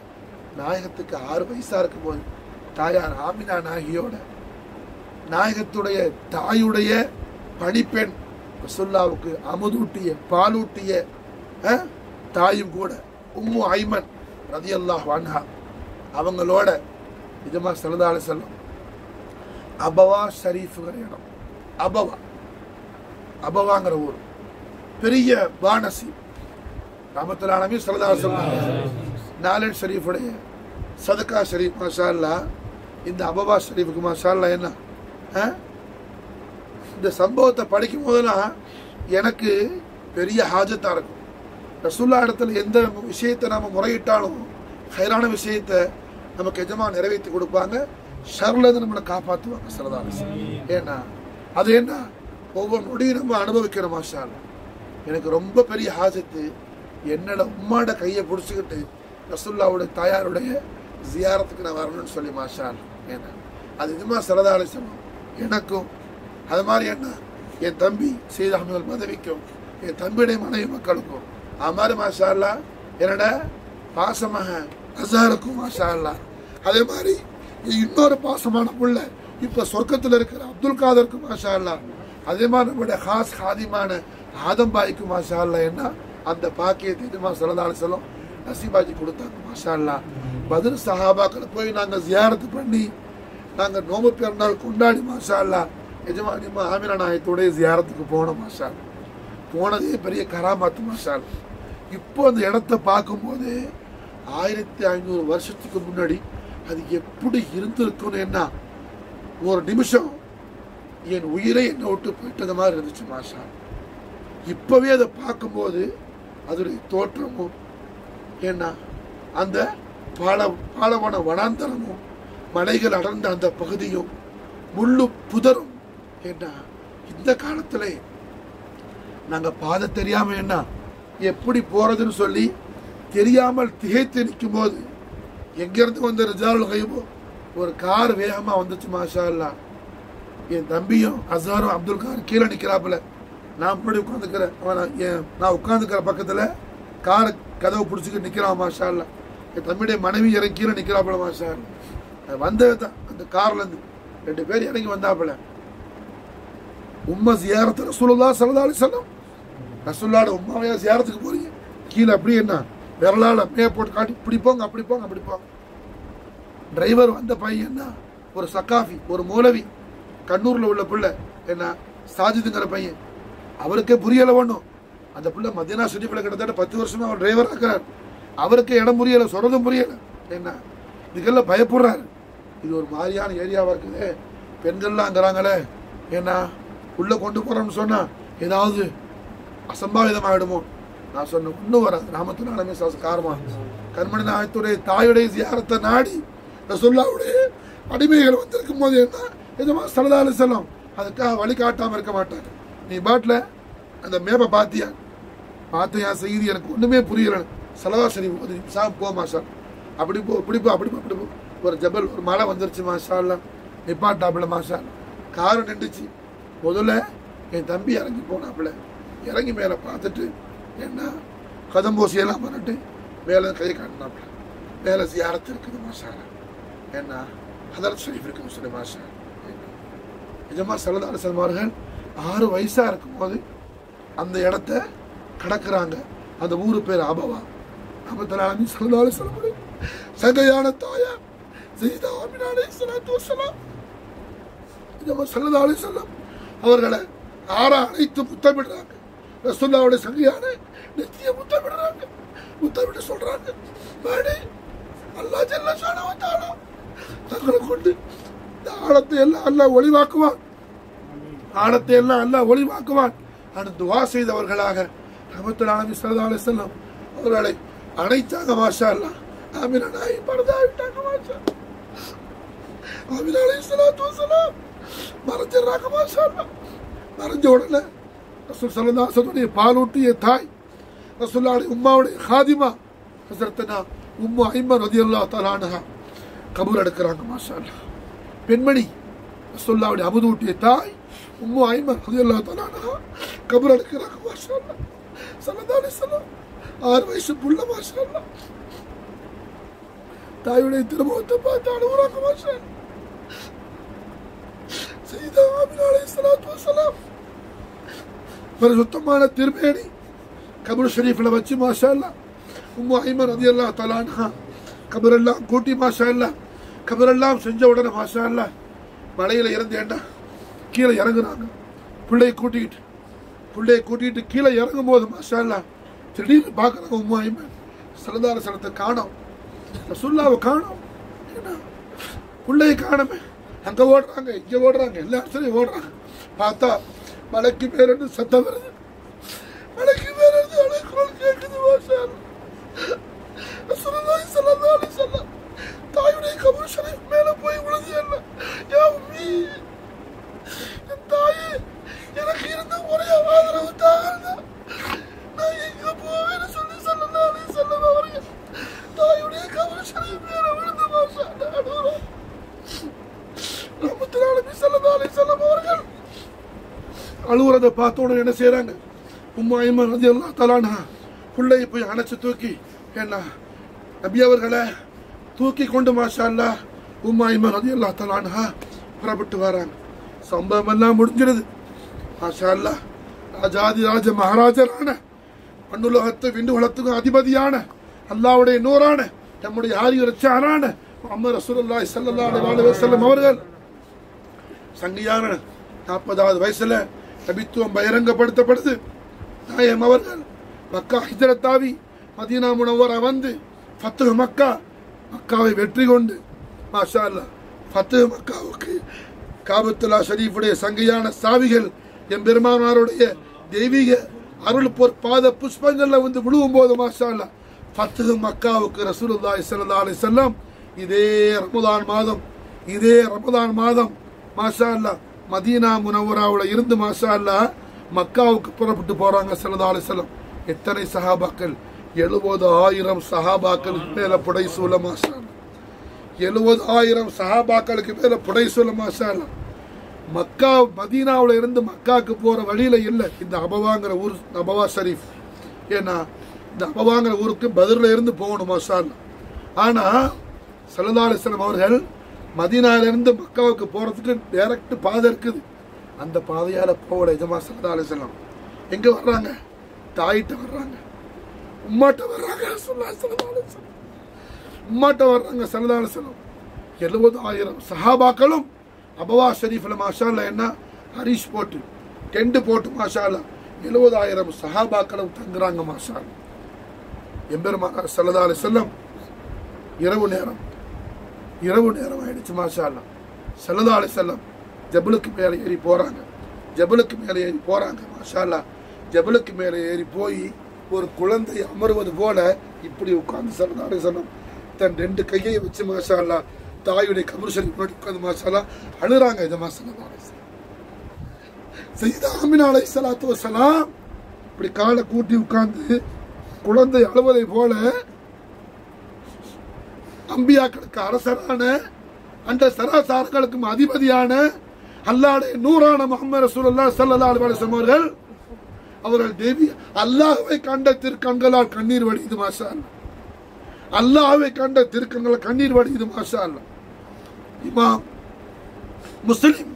நாயகத்துக்கு ஆறு வயசா இருக்கும்போது தாயார் ஆமினா நாயகியோட நாயகத்துடைய தாயுடைய பணிப்பெண் ரசுல்லாவுக்கு அமுதூட்டிய பாலூட்டிய தாயும் கூட உம்மு ஐமன் ரதியல்லாஹ் வான்ஹா அவங்களோட நிஜமா சிறந்தாலும் செல்லும் அபவா ஷரீஃபுங்கிற இடம். அபவா. அபவாங்கிற ஊர். பெரிய வானசி. ராமத்துலானமே சல்லதால சொல்லுவாங்க நாலன் ஷரீஃபுடைய சதக்கா ஷரீஃப் மாஷா இந்த அபவா ஷரீஃபுக்கு மாஷா என்ன? ஆ? இந்த சம்பவத்தை படிக்கும் போதெல்லாம் எனக்கு பெரிய ஹாஜத்தாக இருக்கும். ரசுல்லா இடத்துல எந்த விஷயத்தை நம்ம முறையிட்டாலும் ஹைரான விஷயத்தை நமக்கு எஜமா நிறைவேற்றி கொடுப்பாங்க. ஷர்லேருந்து நம்மளை காப்பாற்றுவாங்க சிலதான ஏன்னா அது என்ன? ஒவ்வொரு நொடியும் நம்ம அனுபவிக்கிற மாஷால் எனக்கு ரொம்ப பெரிய ஹாஜத்து என்னோட உம்மாட கையை பிடிச்சிக்கிட்டு ரசுல்லாவுடைய தாயாருடைய ஜியாரத்துக்கு நான் வரணும்னு சொல்லி மாஷால் ஏன்னா அது இதுமா சிலதாலே எனக்கும் அது மாதிரி என்ன? என் தம்பி சீத அஹமது மதவிக்கும் என் தம்பியுடைய மனைவி மக்களுக்கும். அது மாதிரி மாஷா அல்லா என்னோட பாசமாக அசாருக்கும் மாஷா அல்லா அதே மாதிரி இன்னொரு பாசமான புள்ள இப்ப சொர்க்கத்தில் இருக்கிற அப்துல் காதருக்கும் மாஷா அல்லா அதே மாதிரி நம்முடைய ஹாஸ் ஹாதிமான ஆதம்பாய்க்கும் மாஷா அல்லா என்ன? அந்த பாக்கியத்தை இதுமா சொல்லதாலு சொல்லும் நசீபாஜி கொடுத்தாங்க மாஷா அல்லா பதில் சஹாபாக்களை போய் நாங்கள் ஜியாரத்து பண்ணி நாங்கள் நோம்பு பிறந்தாள் கொண்டாடி மாஷா அல்லா எஜமானி ஆமினா நாயத்தோடைய ஜியாரத்துக்கு போனோம் மாஷால் போனதே பெரிய கராமாத்து மாஷால் இப்போ அந்த இடத்த பார்க்கும்போது ஆயிரத்தி ஐநூறு வருஷத்துக்கு முன்னாடி அது எப்படி இருந்திருக்குன்னு என்ன ஒரு நிமிஷம் என் உயிரை என்னை விட்டு போயிட்டது மாதிரி இருந்துச்சு மாஷா இப்போவே அதை பார்க்கும்போது அதோடைய தோற்றமும் ஏன்னா அந்த பால பாலவன வனாந்தரமும் மலைகள் அடர்ந்த அந்த பகுதியும் முள்ளு புதரும் ஏன்னா இந்த காலத்தில் நாங்கள் பாதை தெரியாமல் என்ன எப்படி போகிறதுன்னு சொல்லி தெரியாமல் திகைத்து நிற்கும் போது எங்கேருந்து வந்த ரிஜால் கைபோ? ஒரு கார் வேகமாக வந்துச்சு மாஷா அல்லா என் தம்பியும் அசாரும் அப்துல் கார் கீழே நிற்கிறாப்புல நான் முன்னாடி உட்காந்துக்கிறேன் அவன் என் நான் உட்காந்துக்கிற பக்கத்தில் காரை கதவை பிடிச்சிக்கிட்டு நிற்கிறான் மாஷா இல்லா என் தம்பியுடைய மனைவி இறங்கி கீழே நிற்கிறாப்புல மாஷா அது வந்தது தான் அந்த கார்லேருந்து ரெண்டு பேர் இறங்கி வந்தாப்புல. உம்மை ஜியாரத்து ரசூலுல்லா சல்லா அலி சொல்லம் ரசூல்லாட உம்மாவையா ஜியாரத்துக்கு போறீங்க? கீழே அப்படியே என்ன? விரலால் அப்படியே போட்டு காட்டி இப்படி போங்க அப்படி போங்க அப்படி போங்க. டிரைவர் வந்த பையன் என்ன? ஒரு சக்காஃபி ஒரு மூலவி. கண்ணூரில் உள்ள பிள்ளை என்ன? சாஜிதுங்கிற பையன். அவருக்கே புரியலை ஒன்றும் அந்த பிள்ளை மதினா ஷெரீஃபில் கிட்டத்தட்ட பத்து வருஷமாக அவர் டிரைவராக இருக்கிறார். அவருக்கு இடம் புரியலை சொல்கிறதும் புரியலை. என்ன? இதுக்கெல்லாம் பயப்படுறாரு. இது ஒரு மாதிரியான ஏரியாவாக இருக்குது. பெண்கள்லாம் அங்கிறாங்களே. என்ன? உள்ளே கொண்டு போறோம்னு சொன்னால் ஏதாவது அசம்பாவிதமாகிடுமோ நான் சொன்ன ஒன்றும் வராது. ராமத்து நாளமே காரமா கண்மணி நாயத்துடைய தாயுடைய ஜியாரத்தை நாடி ரசுல்லாவுடைய அடிமைகள் வந்திருக்கும் போது என்ன? எதுமா சலதாலு செல்லம் அதுக்காக வழிகாட்டாமல் இருக்க மாட்டாங்க. நீ பாட்டில் அந்த மேப்பை பார்த்தியா பார்த்தியா செய்தி எனக்கு ஒன்றுமே புரியல. சலவா சரி சா போ மாஷா அப்படி போ இப்படி போ அப்படி போ அப்படி போ. ஒரு ஜபல் ஒரு மழை வந்துருச்சு மாஷா எல்லாம் நிப்பாட்டாப்புல மாஷா காரு நின்றுச்சு. முதல்ல என் தம்பி இறங்கி போனாப்புல. இறங்கி மேலே பார்த்துட்டு என்ன கதம்போசியெல்லாம் பண்ணிட்டு மேலே கை காட்டினாப்புல. மேலே சியாரத்து இருக்குது மாஷா என்ன ஹதரத் ஷரீஃப் இருக்குது சொல்லி மாஷா நிஜமா சல்லதார செல்வார்கள் ஆறு வயசா இருக்கும்போது அந்த இடத்த கடக்குறாங்க. அந்த ஊரு பேர் அபவா. அபத்தலாமி சல்லதார செல்வாரு சகையான தாயா சீதா அமினாலே சலாத்து வசலாம் நிஜமா சல்லதார அவர்களை ஆற அழைத்து முத்தமிடுறாங்க. ரசுல்லாவுடைய சங்கியான நெத்திய முத்தமிடுறாங்க. முத்தமிட்டு சொல்றாங்க வாடி அல்லா ஜல்ல ஷானவத்தாலா தங்களை கொண்டு இந்த ஆழத்தை எல்லாம் அல்ல ஒளிவாக்குவான். ஆழத்தை எல்லாம் அல்லாஹ் ஒளிவாக்குவான். అని துவா செய்தவர்களாக ரஹமத்துல் ஆலமி அலி செல்லம் அவர்களை அணைத்தாங்க மாஷா அல்லா ஆமினா நாய் பரதா விட்டாங்க மாஷா ஆமினா. அலி சலாத்து வசலாம் மறைஞ்சிடுறாங்க மாஷா மறைஞ்ச உடனே ரசூல் சல்லல்லாஹுடைய பாலூட்டிய தாய் ரசூல்லாவுடைய உம்மாவுடைய ஹாதிமா ஹசரத்தனா உம்மு ஐமன் ரதியல்லா தலானஹா கபூர் எடுக்கிறாங்க மாஷாலா பெண்மணி ரசூல்லாவுடைய அமுதூட்டிய தாய் உம்மு ஐமன் ரதியல்லா தலானஹா கபூர் எடுக்கிறாங்க மாஷாலா அல்லாஹ் சல்லல்லாஹு ஆறு வயசு புள்ள மாஷாலா தாயுடைய திருமணத்தை பார்த்து அழுகுறாங்க மாஷாலா சையதா சலாத்து வசலாம். ஒரு சுத்தமான திருமேனி கபர் ஷரீஃபில் வச்சு மாஷா அல்லா உம்மு ஐமன் அதி அல்லா தலான்ஹா கபரெல்லாம் கூட்டி மாஷா அல்லா கபரெல்லாம் செஞ்ச உடனே மாஷா அல்லா மலையில் இறந்தேண்டா கீழே இறங்குறாங்க. பிள்ளையை கூட்டிக்கிட்டு பிள்ளையை கூட்டிகிட்டு கீழே இறங்கும் போது மாஷா அல்லா திடீர்னு பார்க்குறாங்க உம்மு ஐமன் சலதார சலத்தை காணோம். ரசுல்லாவை காணோம். என்ன பிள்ளையை காணமே. அங்கே ஓடுறாங்க இங்கே ஓடுறாங்க எல்லா இடத்துலையும் ஓடுறாங்க. பார்த்தா மலைக்கு மேல சத்தம் வருது மலைக்கு மேல இருந்து அழைக்குறோம் கேட்குது மாஷா ரசூலுல்லாஹி ஸல்லல்லாஹு அலைஹி வஸல்லம் தாயுடைய கபூர் ஷரீஃப் மேல போய் விழுது அல்ல யா உம்மி என் தாயே எனக்கு இருந்த ஒரே ஆதரவு தாங்கள் நான் எங்க போவேன்னு சொல்லி ஸல்லல்லாஹு அலைஹி வஸல்லம் அவர்கள் தாயுடைய கபூர் ஷரீஃப் மேல விழுந்து மாஷா அல்லாஹ் ரஹ்மத்துல்லாஹி ஸல்லல்லாஹு அலைஹி வஸல்லம் அவர்கள் அழுவுறதை பார்த்த உடனே என்ன செய்யறாங்க உம்மா ஐமன் ரதி அல்லா தலானா பிள்ளையை போய் அணைச்சு தூக்கி என்ன நபி அவர்களை தூக்கி கொண்டு மாஷா அல்லா உம்மா ஐமன் ரதி அல்லா தலானா புறப்பட்டு வராங்க. சம்பவம் எல்லாம் முடிஞ்சிருது. மாஷா அல்லா ராஜாதி ராஜ மகாராஜரான மண்ணுலகத்து விண்டு உலகத்துக்கும் அதிபதியான அல்லாவுடைய நூறான நம்முடைய ஆரியரச்சாரான முகமது ரசூலுல்லாஹி ஸல்லல்லாஹு அலைஹி வஸல்லம் அவர்கள் சங்கியான நாற்பதாவது வயசுல நபித்துவம் பகிரங்கப்படுத்தப்படுது. நாயம் அவர்கள் மக்கா ஹிஜரத்தாவி மதீனா முனவரா வந்து ஃபத்து மக்கா மக்காவை வெற்றி கொண்டு மாஷா அல்லாஹ் ஃபத்து மக்காவுக்கு காபத்துல்லா ஷரீஃபுடைய சங்கையான சாவிகள் என் பெருமானாருடைய தெய்வீக அருள் போர் பாத புஷ்பங்களில் வந்து விழுவும் போது மாஷா அல்லாஹ் ஃபத்து மக்காவுக்கு ரசூலுல்லாஹி ஸல்லல்லாஹு அலைஹி வஸல்லம் இதே ரமதான் மாதம் இதே ரமதான் மாதம் மாஷா அல்லாஹ் மதீனா முனவராவில் இருந்து மாஷா மக்காவுக்கு புறப்பட்டு போறாங்க சிலதாலு செல்லம் எத்தனை சஹாபாக்கள்? எழுபது ஆயிரம் சஹாபாக்களுக்கு மேல புடை சூழ மாஷா எழுபது ஆயிரம் சஹாபாக்களுக்கு மேல புடை சூழ மாஷா மக்கா மதீனாவில் இருந்து மக்காவுக்கு போற வழியில இல்லை. இந்த அபவாங்கிற ஊர் அபவா ஷரீஃப். ஏன்னா இந்த அபவாங்கிற ஊருக்கு பதிரில் இருந்து போகணும் மாஷா ஆனால் ஆனா அவர்கள் மதினாலருந்து மக்காவுக்கு போகிறதுக்கு டேரக்ட் பாதை இருக்குது. அந்த பாதையால் போகல எஜமா ஸல்லல்லாஹு செல்லம் எங்கே வர்றாங்க? தாயிட்ட வர்றாங்க. உம்மாட்ட வர்றாங்க சொல்லா அலைஹி வஸல்லம். உம்மாட்ட வர்றாங்க ஸல்லல்லாஹு செல்லம் எழுபது எழுபதாயிரம் சஹாபாக்களும் அபவா ஷரீஃப்ல மாஷாலா என்ன? ஹரிஷ் போட்டு டெண்டு போட்டு மாஷாலா எழுபதாயிரம் சஹாபாக்களும் தங்குறாங்க மாஷாலா எம்பெருமானார் சல்லா அலி செல்லம் இரவு நேரம் இரவு நேரம் ஆயிடுச்சு மாஷாலாம் அல்லா செல்லம் ஜபலுக்கு மேலே ஏறி போகிறாங்க ஜபலுக்கு மேலே ஏறி போகிறாங்க மாஷாலா ஜபலுக்கு மேலே ஏறி போய் ஒரு குழந்தை அமர்வது போல இப்படி உட்கார்ந்து சல்லா செல்லம் தன் ரெண்டு கையை வச்சு மாஷா தாயுடைய கபர் போட்டு முன்னாடி உட்கார்ந்து மாஷா அழுறாங்க இதை சல்லா அலி செல்லம் சையதா அலை சலாத்து வசலாம் இப்படி காலை கூட்டி உட்கார்ந்து குழந்தை அழுவதை போல அம்பியாக்களுக்கு அரசரான அந்த சராசாரங்களுக்கும் அதிபதியான அல்லாடைய நூறான முகமது ரசூல்லா ஸல்லல்லாஹு அலைஹி அவர்கள் அவர்கள் தேவி அல்லாஹுவை கண்ட திருக்கண்களால் கண்ணீர் வடிது மாசால் அல்லாஹுவை கண்ட திருக்கண்களால் கண்ணீர் வடிது மாசால் இமாம் முஸ்லிம்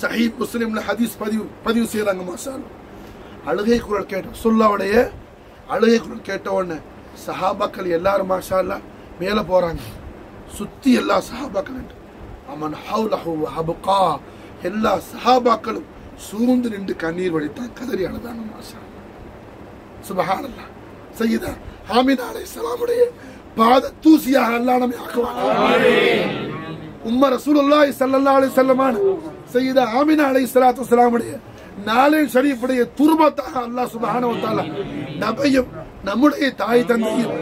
சஹீ முஸ்லிம்ல ஹதீஸ் பதிவு பதிவு செய்யறாங்க மாசால் அழுகை குரல் கேட்ட சொல்லாவுடைய அழுகை குரல் கேட்ட உடனே சஹாபாக்கள் எல்லாரும் மாஷா மேல போறாங்க. சுத்தி எல்லா சஹாபாக்கள் அமன் ஹவுலஹு ஹபுகா எல்லா சஹாபாக்களும் சூழ்ந்து நின்று கண்ணீர் வடித்தான். கதறி அழுதான் மாஷா. சுபஹானல்லாஹ் சையதா ஹாமினாலி சலாமுடைய பாத தூசியாக அல்லா நம்மை ஆக்குவான் உம்ம ரசூலுல்லாஹி ஸல்லல்லாஹு அலைஹி வஸல்லமான சையதா ஆமினா அலைஹிஸ்ஸலாத்து வஸலாமுடைய நாளே ஷரீஃபுடைய துர்பத்தாக அல்லாஹ் சுப்ஹானஹு வ தஆலா நபியும் நம்முடைய தாய் தந்தையும்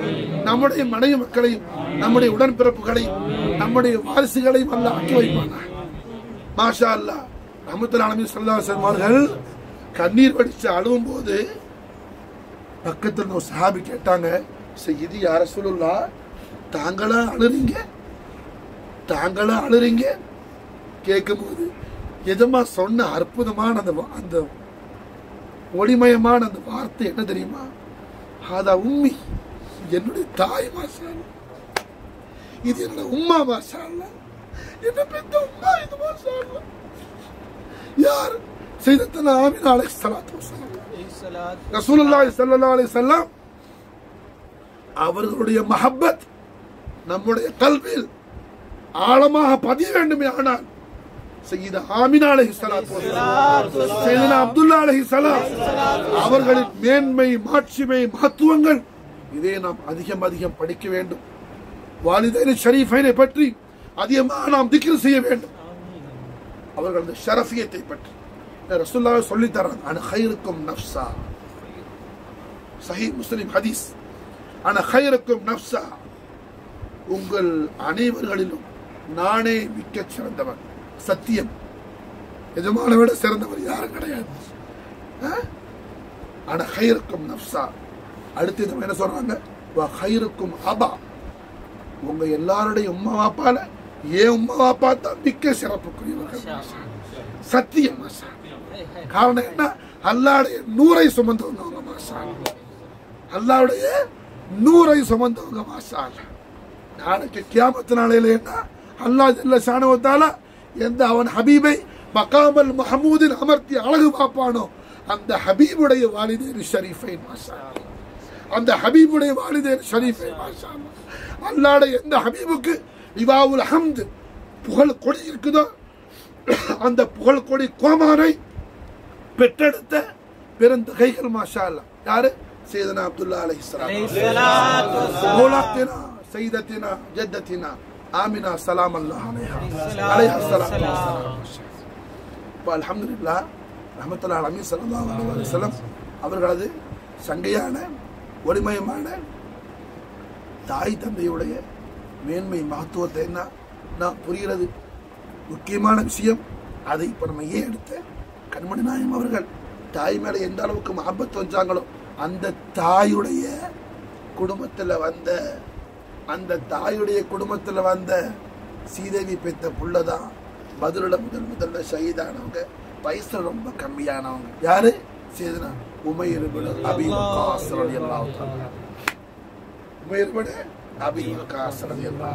நம்முடைய மனைவி மக்களையும் நம்முடைய உடன்பிறப்புகளையும் நம்முடைய வாரிசுகளையும் அல்ல ஆக்கி வைப்பானா மாஷா அல்லாஹ் ரஹமத்துல் ஆலமீன் ஸல்லல்லாஹு அவர்கள் கண்ணீர் வடிச்சு அழுவும் போது பக்கத்தில் ஒரு சஹாபி கேட்டாங்க செய்தி யார சொல்லுல்லா தாங்களா அழுறீங்க? தாங்களா அழுறீங்க? கேட்கும்போது எதமா சொன்ன அற்புதமான அந்த வா- அந்த ஒளிமயமான அந்த வார்த்தை என்ன தெரியுமா? அதா உம்மி என்னுடைய தாய் மாஷா இது என்னோட உம்மா மாஷா என்ன பெத்த உம்மா இது மாஷா யார்? செய்தத்தன ஆமினா அலைஹிஸ்ஸலாத்து வஸலாம் ரசூலுல்லாஹி ஸல்லல்லாஹு அலைஹி வஸல்லம் அவர்களுடைய மஹப்பத் நம்முடைய கல்வியில் ஆழமாக பதிய வேண்டுமே ஆனால் சையீதா ஆமினா அலஹி வஸலாம் சையதுனா அப்துல்லா சலாம் அவர்களின் மேன்மை மாட்சிமை மகத்துவங்கள் இதை நாம் அதிகம் அதிகம் படிக்க வேண்டும். வாலிதைன ஷரீஃபைனை பற்றி அதிகமாக நாம் திக்ர் செய்ய வேண்டும். அவர்களது ஷரஃபியத்தை பற்றி. ரசூல்லாவை சொல்லி தராங்க அன ஹைருக்கும் நப்சா சஹி முஸ்லிம் ஹதீஸ் அன ஹைருக்கும் நப்சா உங்கள் அனைவர்களிலும் நானே மிக்க சிறந்தவன். சத்தியம். எஜமான விட சிறந்தவர் யாரும் கிடையாது. ஆ? ஹைருக்கும் நப்சா அடுத்து இது என்ன சொல்றாங்க? ஹைருக்கும் அபா. உங்க எல்லாருடைய உம்மா வாப்பால ஏன் உம்மா வாப்பா தான் மிக்க சிறப்புக்குரியவர்கள்? சத்தியம் காரணம் என்ன? அல்லாவுடைய நூறை சுமந்தவங்க அவங்க மாஷா. அல்லாவுடைய நூறை சுமந்தவங்க மாஷா. நாளைக்கு கியாமத்து நாளையில என்ன? அல்லாஹ் ஜல்ல சாணவத்தால எந்த அவன் ஹபீபை மகாமல் மஹமூதின் அமர்த்தி அழகு பார்ப்பானோ அந்த ஹபீபுடைய வாலிதேன் ஷரீஃபை மாஷா அல்லாஹ். அந்த ஹபீபுடைய வாலிதேன் ஷரீஃபை மாஷா அல்லாஹ். அல்லாஹ்வுடைய எந்த ஹபீபுக்கு இவாவுல் ஹம்து புகழ் கொடி இருக்குதோ அந்த புகழ் கொடி கோமானை பெற்றெடுத்த பெருந்தகைகள் மாஷா அல்லாஹ். யாரு சையதனா அப்துல்லா அலைஹிஸ்ஸலாம் مولانا سيدتنا جدتنا ஆமினா சலாம் அல்லாஹ் அலைஹா சலாம். இப்போ அலமதுல்லா ரஹமத்துல்லா அலமி சல்லா அலுவலம் அவர்களது சங்கையான ஒளிமயமான தாய் தந்தையுடைய மேன்மை மகத்துவத்தை என்ன நான் புரிகிறது? முக்கியமான விஷயம் அதை இப்போ நம்ம ஏன் எடுத்த? கண்மணி நாயம் அவர்கள் தாய் மேலே எந்த அளவுக்கு ஆபத்து வச்சாங்களோ அந்த தாயுடைய குடும்பத்தில் வந்த அந்த தாயுடைய குடும்பத்தில் வந்த சீதேவி பெத்த புள்ளதான். மதுரில் முதல் முதல்ல ஷஹீதானவங்க. வயசு ரொம்ப கம்மியானவங்க. யாரு? சீதனா. உமையர் அபி வக்காஸ் அல்லாஹ் தஆலா. உமையர் அபி வக்காஸ் தஆலா.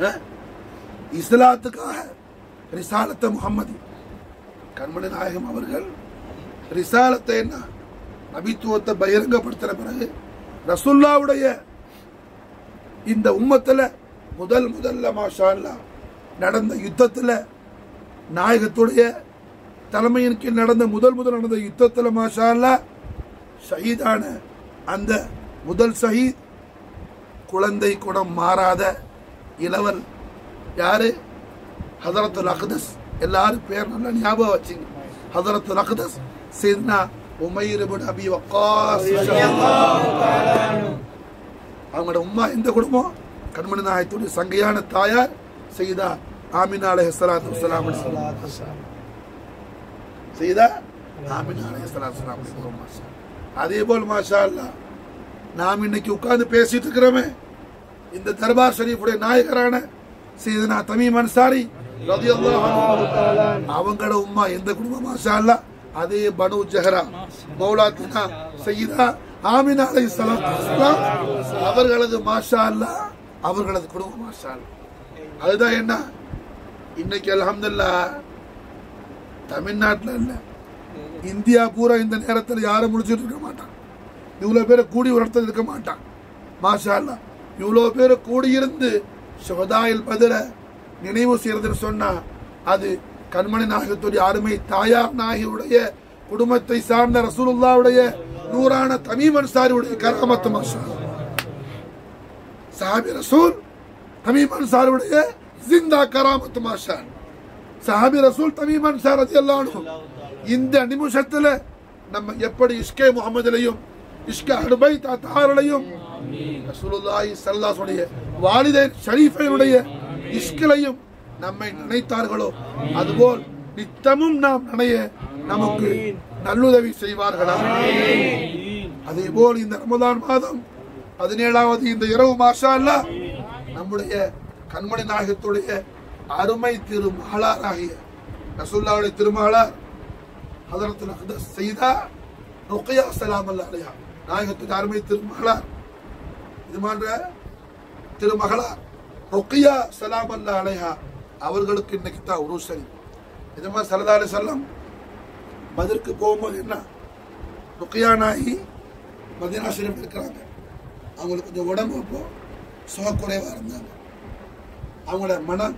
அஹ்? இஸ்லாத்துக்காக ரிசாலத்தை முகம்மது கண்மணி நாயகம் அவர்கள் ரிசாலத்தை என்ன? நபித்துவத்தை பகிரங்கப்படுத்தின பிறகு ரசுல்லாவுடைய இந்த உம்மத்தில் முதல் முதல்ல மாஷால்லா நடந்த யுத்தத்தில் நாயகத்துடைய தலைமையின் கீழ் நடந்த முதல் முதல் நடந்த யுத்தத்தில் மாஷா ஷஹீதான அந்த முதல் ஷஹீத் குழந்தை குணம் மாறாத இளவல் யாரு? ஹதரத்துல் அக்தஸ். எல்லாரும் பேர் நல்லா ஞாபகம் வச்சுங்க. ஹதரத்துல் அக்தஸ் சையத்னா உமைர் அபி வக்காஸ். அவங்களோட உம்மா எந்த குடும்பம்? கண்மணி நாயத்துடைய சங்கையான தாயார் செய்தா? ஆமினா அலைஹி ஸலாத்து வஸலாம் செய்தா? ஆமினா அலைஹி ஸலாத்து அதே போல் மாஷா அல்லாஹ் நாம் இன்னைக்கு உட்கார்ந்து பேசிட்டு இருக்கிறோமே இந்த தர்பார் ஷரீஃபுடைய நாயகரான சீதனா தமீம் அன்சாரி அவங்களோட உம்மா எந்த குடும்பம்? மாஷா அல்லாஹ் அதே பனு ஜஹரா மௌலாத்தினா சையீதா ஆமினா அலை சலாம் அவர்களது மாஷா அல்லாஹ் அவர்களது குடும்பம் மாஷா அல்ல. அதுதான் என்ன? இன்னைக்கு அலமதுல்லா தமிழ்நாட்டில் இல்லை. இந்தியா பூரா இந்த நேரத்தில் யாரும் முடிச்சிட்டு இருக்க மாட்டான் இவ்வளோ பேரை கூடி ஒரு இடத்துல இருக்க மாட்டான் மாஷா அல்லாஹ் இவ்வளோ பேரை கூடியிருந்து சுகதாயில் பதில நினைவு செய்யறதுன்னு சொன்னால் அது கண்மணி நாயகத்துடைய அருமை தாயார் நாயகியுடைய குடும்பத்தை சார்ந்த ரசூலுல்லாவுடைய நூறான தமீம் அன்சாரியுடைய கராமத்து மாஷா. சஹாபி ரசூல் தமீம் அன்சாருடைய ஜிந்தா கராமத்து மாஷா. சஹாபி ரசூல் தமீம் அன்சார் அது அன்ஹு இந்த நிமிஷத்துல நம்ம எப்படி இஷ்கே முகமதுலையும் இஷ்கே அனுபை தாத்தாரலையும் ரசூலுல்லாஹி சல்லாசுடைய வாலிதை ஷரீஃபையுடைய வாலிதைன் நம்மை நினைத்தார்களோ? அதுபோல் நித்தமும் நாம் நினைய நமக்கு நல்லுதவி செய்வார்களா. அதே போல் இந்த ரமதான் மாதம் பதினேழாவது இந்த இரவு மாஷா அல்லாஹ் நம்முடைய கண்மணி நாயகத்துடைய அருமை திருமகளார் ஆகிய ரசூல்லாவுடைய திருமகளார் ஹதரத்துல் அக்தஸ் செய்தா ருக்கையா சலாம் அல்லா அலையா நாயகத்துக்கு அருமை திருமகளார் இது போன்ற திருமகளார் ருக்கையா சலாம் அல்லா அலையா அவர்களுக்கு இன்னைக்கு தான் உருசரி. இது மாதிரி அலி செல்லம் பதிலுக்கு போகும்போது என்ன? ருக்கையா நாயகி மதீனா ஷெரீஃப் இருக்கிறாங்க. அவங்களுக்கு கொஞ்சம் உடம்பு இப்போ சுகக்குறைவாக இருந்தாங்க. அவங்களோட மனம்